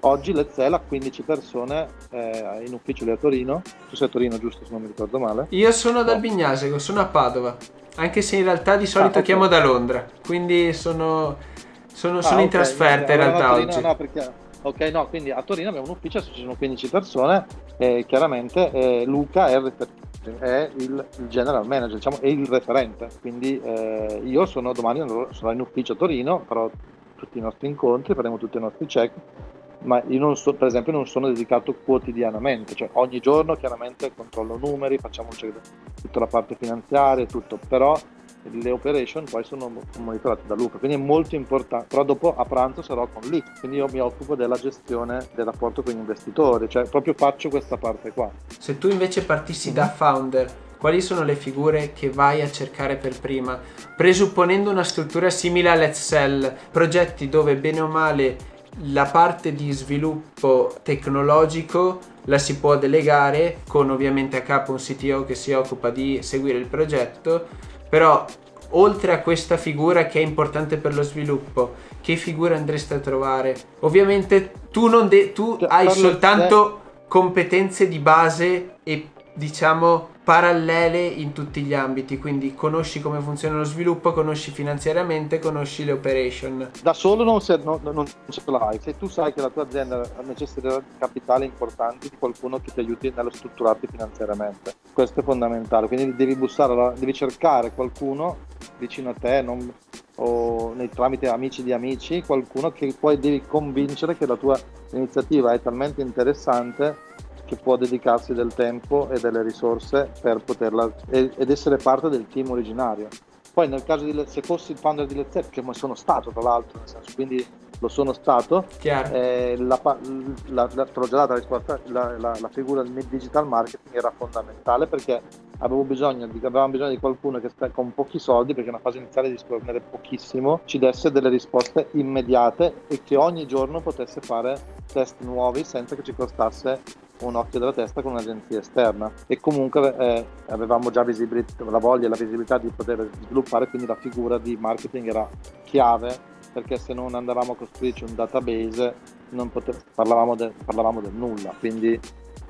Oggi l'Ezel ha 15 persone eh, in ufficio lì a Torino. Tu sei a Torino, giusto? Se non mi ricordo male. Io sono dal Bignasego, sono a Padova. Anche se in realtà di solito ah, okay. chiamo da Londra. Quindi sono, sono, ah, sono okay. in trasferta in realtà Torino, oggi. No, perché... Ok, no, quindi a Torino abbiamo un ufficio, ci sono 15 persone e chiaramente eh, Luca è il, è il, il, general manager, diciamo, è il referente. Quindi eh, io sono domani sarò in ufficio a Torino, farò tutti i nostri incontri, faremo tutti i nostri check ma io non so, per esempio non sono dedicato quotidianamente, cioè ogni giorno chiaramente controllo numeri, facciamo tutta la parte finanziaria e tutto, però le operation poi sono monitorate da Luca, quindi è molto importante, però dopo a pranzo sarò con lì, quindi io mi occupo della gestione del rapporto con gli investitori, cioè proprio faccio questa parte qua. Se tu invece partissi da founder, quali sono le figure che vai a cercare per prima, presupponendo una struttura simile a Let's Sell, progetti dove bene o male la parte di sviluppo tecnologico la si può delegare con ovviamente a capo un CTO che si occupa di seguire il progetto, però oltre a questa figura che è importante per lo sviluppo, che figura andreste a trovare? Ovviamente tu, tu hai soltanto competenze di base e diciamo parallele in tutti gli ambiti, quindi conosci come funziona lo sviluppo, conosci finanziariamente, conosci le operation. Da solo non, ce l'hai, se tu sai che la tua azienda necessita di capitale importante, qualcuno che ti aiuti nello strutturarti finanziariamente, questo è fondamentale, quindi devi bussare, devi cercare qualcuno vicino a te, non, o nei tramite amici di amici, qualcuno che poi devi convincere che la tua iniziativa è talmente interessante che può dedicarsi del tempo e delle risorse per poterla ed essere parte del team originario. Poi nel caso di se fossi il founder di Let's Up, che sono stato tra l'altro, nel senso, quindi lo sono stato, eh, la, la, la, te l'ho già data la risposta, la, la, figura del digital marketing era fondamentale perché avevo bisogno di, avevamo bisogno di qualcuno che con pochi soldi, perché una fase iniziale di spendere pochissimo, ci desse delle risposte immediate e che ogni giorno potesse fare test nuovi senza che ci costasse un occhio della testa con un'agenzia esterna. E comunque eh, avevamo già la voglia e la visibilità di poter sviluppare, quindi la figura di marketing era chiave perché se non andavamo a costruirci un database non pote- parlavamo, de- parlavamo del nulla, quindi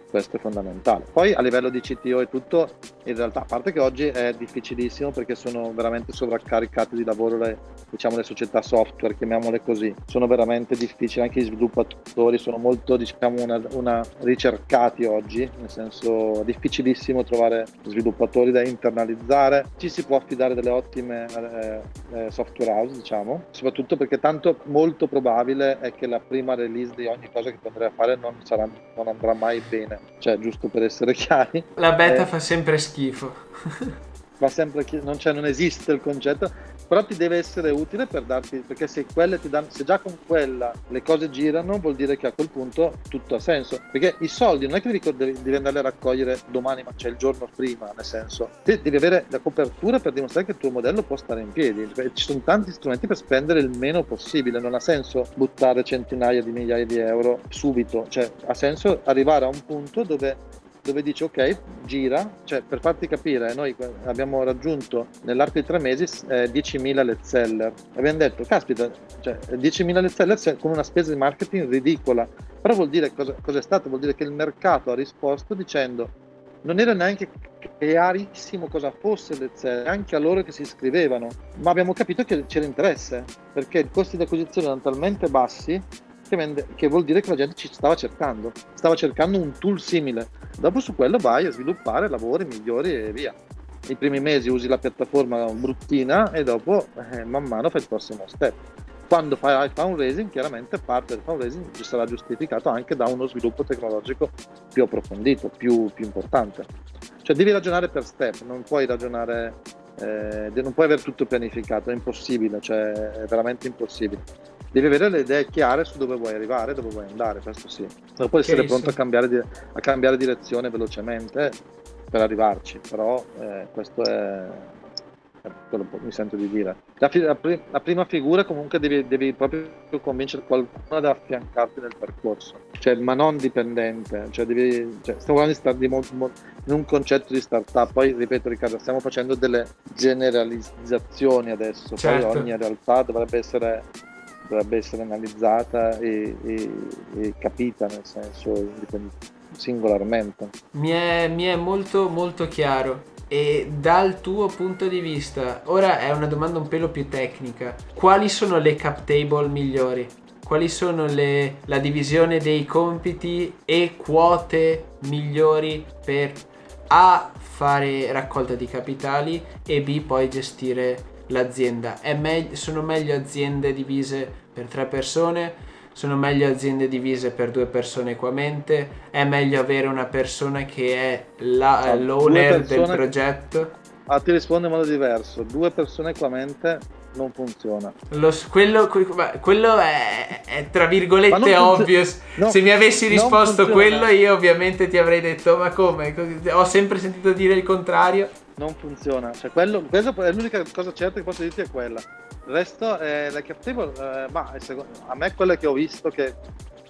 questo è fondamentale. Poi a livello di CTO e tutto, in realtà, a parte che oggi è difficilissimo perché sono veramente sovraccaricate di lavoro le, diciamo, le società software, chiamiamole così, sono veramente difficili, anche gli sviluppatori sono molto diciamo, una, una ricercati oggi, nel senso difficilissimo trovare sviluppatori da internalizzare, ci si può affidare delle ottime eh, eh, software house, diciamo, soprattutto perché tanto molto probabile è che la prima release di ogni cosa che andrai a fare non, sarà, non andrà mai bene cioè giusto per essere *laughs* chiari. La beta eh, fa sempre schifo. *laughs* fa sempre chi- non, non esiste il concetto, però ti deve essere utile per darti, perché se, danno, se già con quella le cose girano vuol dire che a quel punto tutto ha senso, perché i soldi non è che devi, devi, andarli a raccogliere domani, ma c'è il giorno prima, nel senso, te devi avere la copertura per dimostrare che il tuo modello può stare in piedi, cioè, ci sono tanti strumenti per spendere il meno possibile, non ha senso buttare centinaia di migliaia di euro subito, cioè ha senso arrivare a un punto dove dove dice ok, gira, cioè per farti capire, noi abbiamo raggiunto nell'arco di tre mesi eh, 10.000 let's seller. Abbiamo detto, caspita, cioè, 10.000 let's seller con una spesa di marketing ridicola, però vuol dire cosa, cosa è stato? Vuol dire che il mercato ha risposto dicendo non era neanche chiarissimo cosa fosse let's seller, anche a loro che si iscrivevano, ma abbiamo capito che c'era interesse, perché i costi di acquisizione erano talmente bassi che, vuol dire che la gente ci stava cercando, stava cercando un tool simile. Dopo su quello vai a sviluppare, lavori, migliori e via. I primi mesi usi la piattaforma bruttina e dopo eh, man mano fai il prossimo step. Quando fai il fundraising, chiaramente parte del fundraising ci sarà giustificato anche da uno sviluppo tecnologico più approfondito, più, più importante. Cioè devi ragionare per step, non puoi ragionare, eh, non puoi avere tutto pianificato, è impossibile, cioè è veramente impossibile devi avere le idee chiare su dove vuoi arrivare, dove vuoi andare, questo sì. Non puoi essere pronto a cambiare, a cambiare direzione velocemente per arrivarci, però eh, questo è, quello mi sento di dire. La, la, la prima figura comunque devi, devi, proprio convincere qualcuno ad affiancarti nel percorso, cioè, ma non dipendente. Cioè devi, cioè, stiamo parlando di, di, in un concetto di startup, poi ripeto Riccardo, stiamo facendo delle generalizzazioni adesso, certo. poi ogni realtà dovrebbe essere, dovrebbe essere analizzata e, e, e capita nel senso singolarmente. Mi è, mi è molto molto chiaro e dal tuo punto di vista, ora è una domanda un pelo più tecnica, quali sono le cap table migliori? Quali sono le, la divisione dei compiti e quote migliori per A fare raccolta di capitali e B poi gestire l'azienda? Me- sono meglio aziende divise per tre persone? sono meglio aziende divise per due persone equamente, è meglio avere una persona che è la, cioè, l'owner del progetto. Ah, ti rispondo in modo diverso, due persone equamente non funziona. Lo, quello, quello è, è, tra virgolette ovvio. No, Se mi avessi risposto quello, io ovviamente ti avrei detto: Ma come? Ho sempre sentito dire il contrario. Non funziona. Cioè, quello, è l'unica cosa certa che posso dirti è quella. Il resto, eh, le cap table, eh, ma a me quelle che ho visto che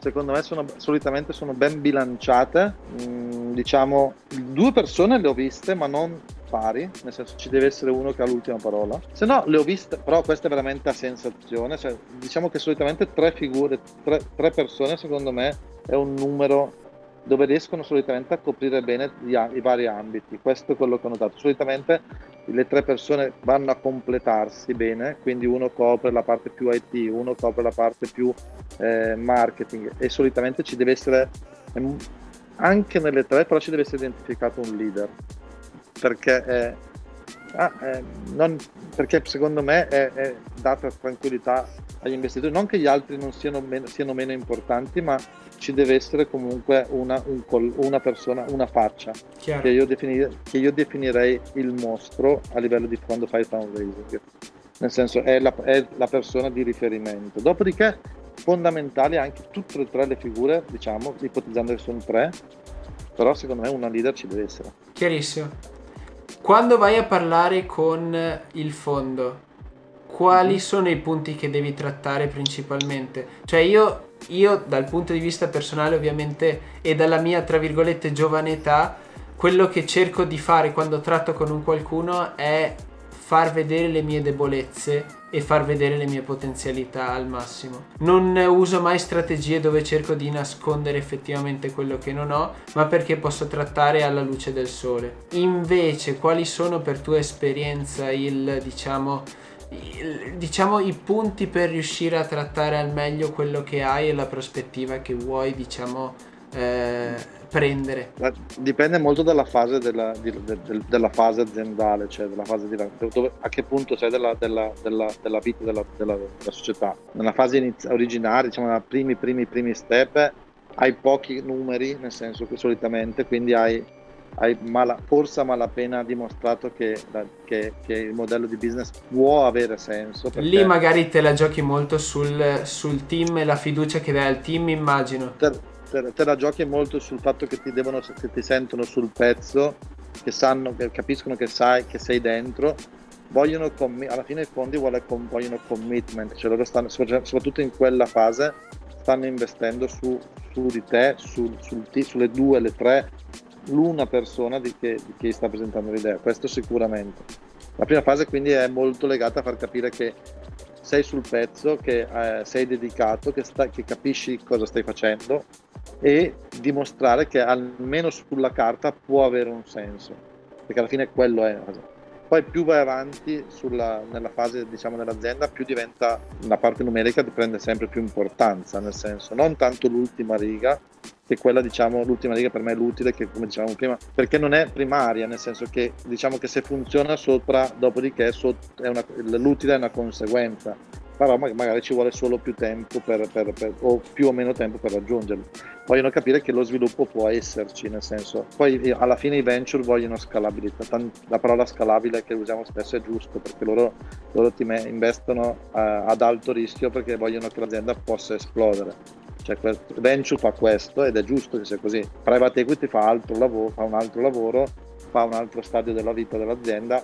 secondo me sono, solitamente sono ben bilanciate. Mm, diciamo, due persone le ho viste, ma non pari, nel senso ci deve essere uno che ha l'ultima parola. Se no, le ho viste, però questa è veramente a sensazione. Cioè, diciamo che solitamente tre figure, tre, tre persone, secondo me, è un numero dove riescono solitamente a coprire bene gli, i vari ambiti. Questo è quello che ho notato. Solitamente le tre persone vanno a completarsi bene, quindi uno copre la parte più IT, uno copre la parte più eh, marketing e solitamente ci deve essere, ehm, anche nelle tre, però ci deve essere identificato un leader, perché, è, ah, è, non, perché secondo me è, è data tranquillità agli investitori, non che gli altri non siano meno, siano meno importanti, ma ci deve essere comunque una, un col, una persona, una faccia che io, definir, che io, definirei il mostro a livello di quando fai fundraising. Nel senso è la, è la persona di riferimento. Dopodiché fondamentali anche tutte e tre le figure, diciamo, ipotizzando che sono tre, però secondo me una leader ci deve essere. Chiarissimo. Quando vai a parlare con il fondo, quali mm-hmm. sono i punti che devi trattare principalmente? Cioè io io dal punto di vista personale ovviamente e dalla mia tra virgolette giovane età quello che cerco di fare quando tratto con un qualcuno è far vedere le mie debolezze e far vedere le mie potenzialità al massimo. Non uso mai strategie dove cerco di nascondere effettivamente quello che non ho, ma perché posso trattare alla luce del sole. Invece, quali sono per tua esperienza il diciamo diciamo i punti per riuscire a trattare al meglio quello che hai e la prospettiva che vuoi diciamo eh, prendere dipende molto dalla fase della, di, de, de, della fase aziendale cioè della fase di dove, a che punto sei della, della, della vita della, della, società nella fase iniz- originaria diciamo nei primi primi primi step hai pochi numeri nel senso che solitamente quindi hai hai mala, forse a malapena dimostrato che, che, che, il modello di business può avere senso. Lì magari te la giochi molto sul, sul, team e la fiducia che dai al team, immagino. Te, te, te, la giochi molto sul fatto che ti, devono, che ti sentono sul pezzo, che sanno, che capiscono che sai che sei dentro. Vogliono alla fine i fondi vogliono commitment, cioè loro stanno, soprattutto in quella fase, stanno investendo su, su di te, sul, sul, sulle due, le tre l'una persona di chi, di chi sta presentando l'idea, questo sicuramente. La prima fase quindi è molto legata a far capire che sei sul pezzo, che eh, sei dedicato, che, sta, che, capisci cosa stai facendo e dimostrare che almeno sulla carta può avere un senso, perché alla fine quello è. Poi più vai avanti sulla, nella fase diciamo, dell'azienda, più diventa la parte numerica prende sempre più importanza, nel senso non tanto l'ultima riga, che quella diciamo l'ultima riga per me è l'utile, che come dicevamo prima, perché non è primaria, nel senso che diciamo che se funziona sopra, dopodiché è una, l'utile è una conseguenza. però magari ci vuole solo più tempo per, per, per, o più o meno tempo per raggiungerli. Vogliono capire che lo sviluppo può esserci, nel senso, poi alla fine i venture vogliono scalabilità, la parola scalabile che usiamo spesso è giusto perché loro, loro investono uh, ad alto rischio perché vogliono che l'azienda possa esplodere. Cioè, venture fa questo ed è giusto che sia così. Private equity fa, altro lavoro, fa un altro lavoro, fa un altro stadio della vita dell'azienda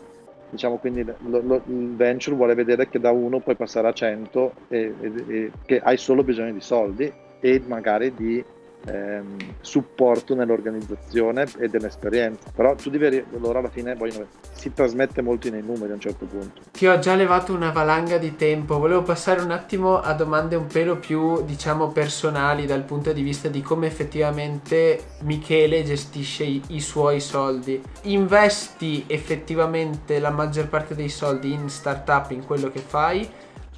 diciamo quindi lo, lo, il venture vuole vedere che da 1 puoi passare a 100 e, e, e, che hai solo bisogno di soldi e magari di ehm, supporto nell'organizzazione e dell'esperienza. Però tu devi, loro alla fine vogliono, si trasmette molto nei numeri a un certo punto. Ti ho già levato una valanga di tempo, volevo passare un attimo a domande un pelo più, diciamo, personali dal punto di vista di come effettivamente Michele gestisce i, i suoi soldi. Investi effettivamente la maggior parte dei soldi in startup, in quello che fai?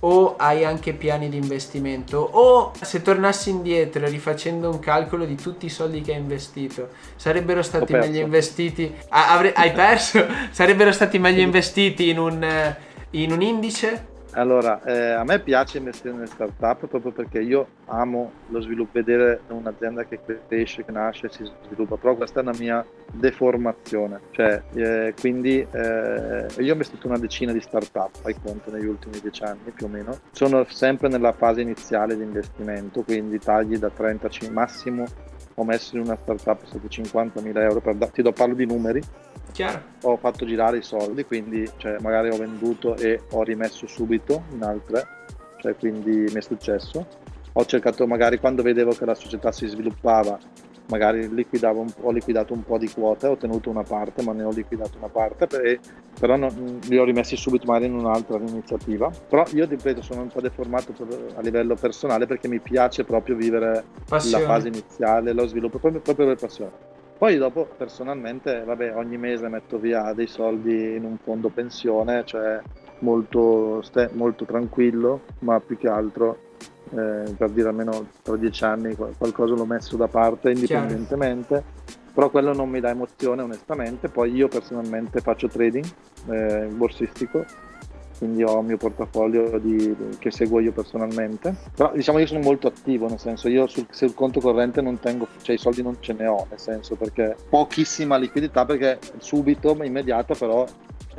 O hai anche piani di investimento? O se tornassi indietro rifacendo un calcolo di tutti i soldi che hai investito sarebbero stati meglio investiti? Avre- hai perso? *laughs* Sarebbero stati meglio investiti in un, in un indice allora, eh, a me piace investire nelle startup proprio perché io amo lo sviluppo, vedere un'azienda che cresce, che nasce, si sviluppa, però questa è una mia deformazione. Cioè, eh, quindi eh, io ho investito una decina di startup, fai conto, negli ultimi dieci anni più o meno. Sono sempre nella fase iniziale di investimento, quindi tagli da 35 massimo ho messo in una startup sotto 50.000 euro, per ti do parlo di numeri, Chiaro. ho fatto girare i soldi, quindi cioè, magari ho venduto e ho rimesso subito in altre, cioè, quindi mi è successo. Ho cercato magari quando vedevo che la società si sviluppava, magari liquidavo un, ho liquidato un po' di quote, ho tenuto una parte, ma ne ho liquidato una parte, per, però non, li ho rimessi subito magari in un'altra iniziativa. Però io ripeto, sono un po' deformato per, a livello personale perché mi piace proprio vivere passione. la fase iniziale, lo sviluppo, proprio, proprio per passione. Poi dopo personalmente, vabbè, ogni mese metto via dei soldi in un fondo pensione, cioè molto, molto tranquillo, ma più che altro eh, per dire almeno tra dieci anni qualcosa l'ho messo da parte indipendentemente. Chiaro. Però quello non mi dà emozione onestamente. Poi io personalmente faccio trading eh, borsistico quindi ho il mio portafoglio di, che seguo io personalmente. Però diciamo io sono molto attivo, nel senso io sul, sul conto corrente non tengo, cioè i soldi non ce ne ho, nel senso perché pochissima liquidità perché subito, immediata, però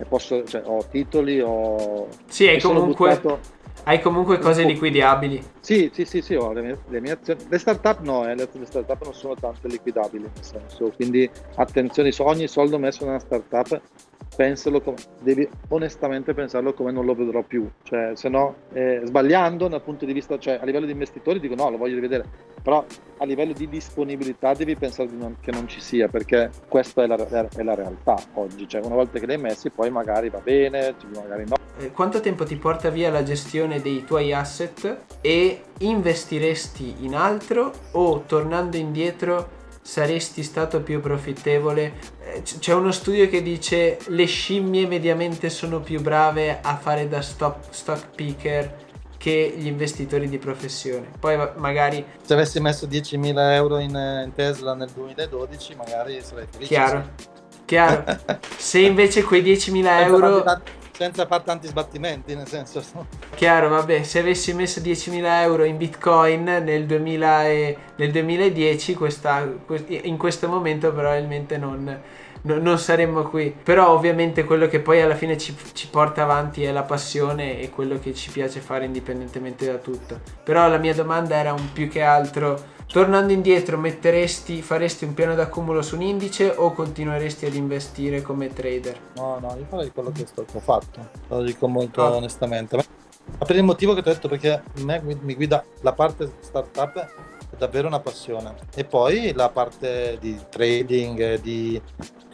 posso, cioè, ho titoli, ho... Sì, hai comunque... Buttato, hai comunque cose liquidabili. Sì, sì, sì, sì, ho le mie, le mie azioni. Le startup no, eh, le, le startup non sono tanto liquidabili, nel senso, quindi attenzione, ogni soldo messo in una startup pensalo come, devi onestamente pensarlo come non lo vedrò più, cioè se no eh, sbagliando dal punto di vista, cioè a livello di investitori dico no, lo voglio rivedere, però a livello di disponibilità devi pensare di non, che non ci sia perché questa è la, è la, realtà oggi, cioè una volta che li hai messi poi magari va bene, magari no. Eh, quanto tempo ti porta via la gestione dei tuoi asset? E investiresti in altro o tornando indietro saresti stato più profittevole. Eh, c'è uno studio che dice le scimmie mediamente sono più brave a fare da stock, stock picker che gli investitori di professione. Poi magari... Se avessi messo 10.000 euro in, in Tesla nel 2012 magari sarei felice. Chiaro. Chiaro. *laughs* Se invece quei 10.000 euro senza fare tanti sbattimenti, nel senso. Chiaro, vabbè, se avessi messo 10.000 euro in bitcoin nel, 2000 e, nel 2010, questa, in questo momento probabilmente non, non saremmo qui. Però ovviamente quello che poi alla fine ci, ci, porta avanti è la passione e quello che ci piace fare indipendentemente da tutto. Però la mia domanda era un più che altro Tornando indietro, metteresti, faresti un piano d'accumulo su un indice o continueresti ad investire come trader? No, no, io farei quello che, sto, che ho fatto, lo dico molto oh. onestamente. Ma per il motivo che ti ho detto, perché a me mi guida la parte startup è davvero una passione. E poi la parte di trading, di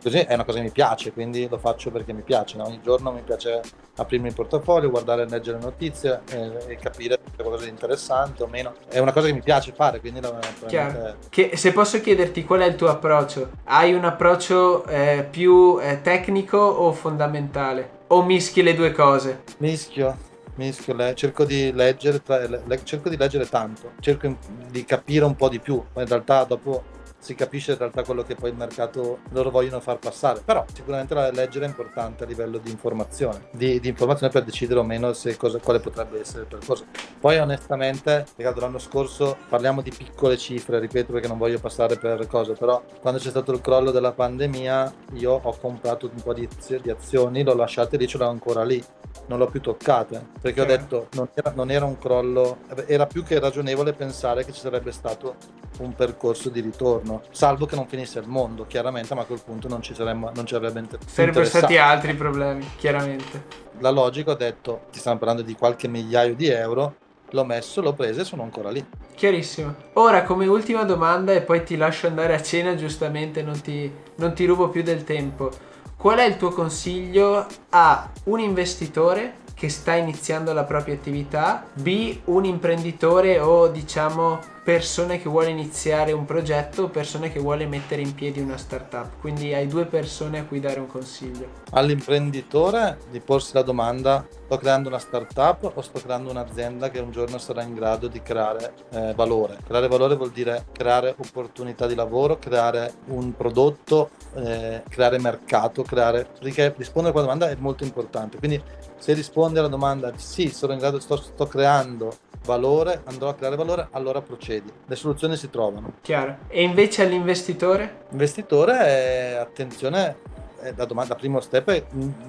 così è una cosa che mi piace, quindi lo faccio perché mi piace. No? Ogni giorno mi piace aprirmi il portafoglio, guardare, leggere le notizie e, e capire se c'è qualcosa di interessante o meno. È una cosa che mi piace fare, quindi la, Chiaro. Che, se posso chiederti qual è il tuo approccio? Hai un approccio eh, più eh, tecnico o fondamentale? O mischi le due cose? Mischio mischio, le, cerco di leggere, le, cerco di leggere tanto, cerco di capire un po' di più, ma in realtà dopo si capisce in realtà quello che poi il mercato loro vogliono far passare. Però sicuramente la leggere è importante a livello di informazione, di, di informazione per decidere o meno cosa, quale potrebbe essere il percorso. Poi onestamente, Riccardo, l'anno scorso parliamo di piccole cifre, ripeto perché non voglio passare per cose, però quando c'è stato il crollo della pandemia io ho comprato un po' di, di azioni, l'ho lasciate lì, ce l'ho ancora lì non l'ho più toccate perché ho detto non era, non era, un crollo, era più che ragionevole pensare che ci sarebbe stato un percorso di ritorno, salvo che non finisse il mondo, chiaramente, ma a quel punto non ci, saremmo, non ci avrebbe inter- Sarebbero stati altri problemi, chiaramente. La logica ho detto, ti stiamo parlando di qualche migliaio di euro, l'ho messo, l'ho preso e sono ancora lì. Chiarissimo. Ora, come ultima domanda, e poi ti lascio andare a cena, giustamente, non ti, non ti rubo più del tempo. Qual è il tuo consiglio a un investitore che sta iniziando la propria attività, B un imprenditore o diciamo persone che vuole iniziare un progetto persone che vuole mettere in piedi una startup. Quindi hai due persone a cui dare un consiglio. All'imprenditore di porsi la domanda sto creando una startup o sto creando un'azienda che un giorno sarà in grado di creare eh, valore. Creare valore vuol dire creare opportunità di lavoro, creare un prodotto, eh, creare mercato, creare... rispondere a quella domanda è molto importante. Quindi se rispondi alla domanda sì, sono in grado, sto, sto creando valore, andrò a creare valore, allora procedi. Le soluzioni si trovano. Chiaro. E invece all'investitore? Investitore, è, attenzione, è la domanda, primo step è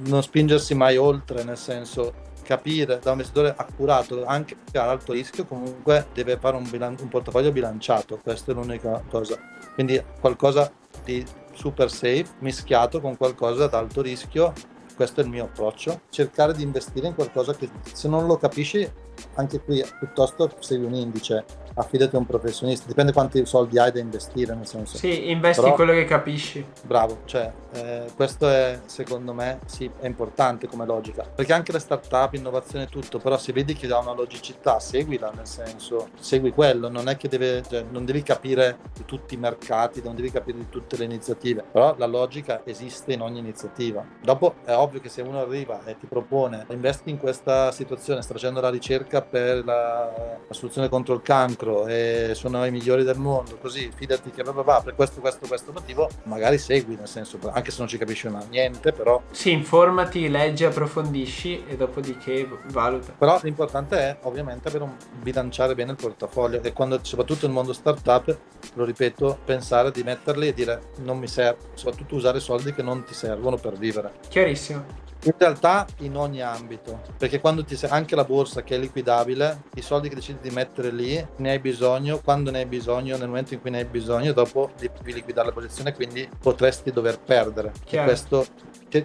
non spingersi mai oltre, nel senso capire da un investitore accurato anche ad alto rischio comunque deve fare un, bilan- un portafoglio bilanciato questa è l'unica cosa quindi qualcosa di super safe mischiato con qualcosa ad alto rischio questo è il mio approccio cercare di investire in qualcosa che se non lo capisci anche qui piuttosto segui un indice affidati a un professionista, dipende quanti soldi hai da investire, nel senso. Sì, investi Però, quello che capisci. Bravo, cioè eh, questo è secondo me sì, è importante come logica, perché anche le start-up, innovazione e tutto, però se vedi che ha una logicità, seguila, nel senso, segui quello, non è che deve, cioè, non devi capire di tutti i mercati, non devi capire di tutte le iniziative, però la logica esiste in ogni iniziativa. Dopo è ovvio che se uno arriva e ti propone investi in questa situazione, sta facendo la ricerca per la, la soluzione contro il cancro, altro e sono i migliori del mondo, così fidati che va, va per questo, questo, questo motivo, magari segui, nel senso, anche se non ci capisci una, niente, però... Sì, informati, leggi, approfondisci e dopodiché valuta. Però l'importante è ovviamente avere un, bilanciare bene il portafoglio e quando, soprattutto nel mondo startup, lo ripeto, pensare di metterli e dire non mi serve, soprattutto usare soldi che non ti servono per vivere. Chiarissimo. In realtà in ogni ambito, perché quando ti sei anche la borsa che è liquidabile, i soldi che decidi di mettere lì ne hai bisogno, quando ne hai bisogno, nel momento in cui ne hai bisogno, dopo devi liquidare la posizione, quindi potresti dover perdere. E questo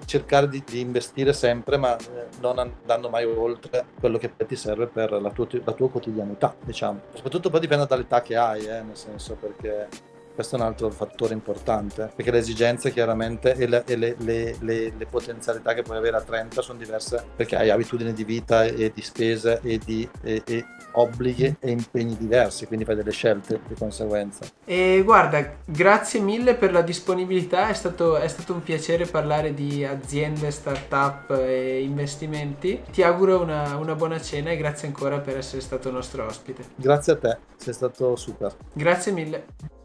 cercare di, di, investire sempre, ma eh, non andando mai oltre quello che ti serve per la tua, la tua quotidianità, diciamo. Soprattutto poi dipende dall'età che hai, eh, nel senso perché questo è un altro fattore importante, perché le esigenze chiaramente e le, e le, le, le potenzialità che puoi avere a 30 sono diverse perché hai abitudini di vita e di spese e di e, e obblighi e impegni diversi, quindi fai delle scelte di conseguenza. E guarda, grazie mille per la disponibilità, è stato, è stato un piacere parlare di aziende, start-up e investimenti. Ti auguro una, una buona cena e grazie ancora per essere stato nostro ospite. Grazie a te, sei stato super. Grazie mille.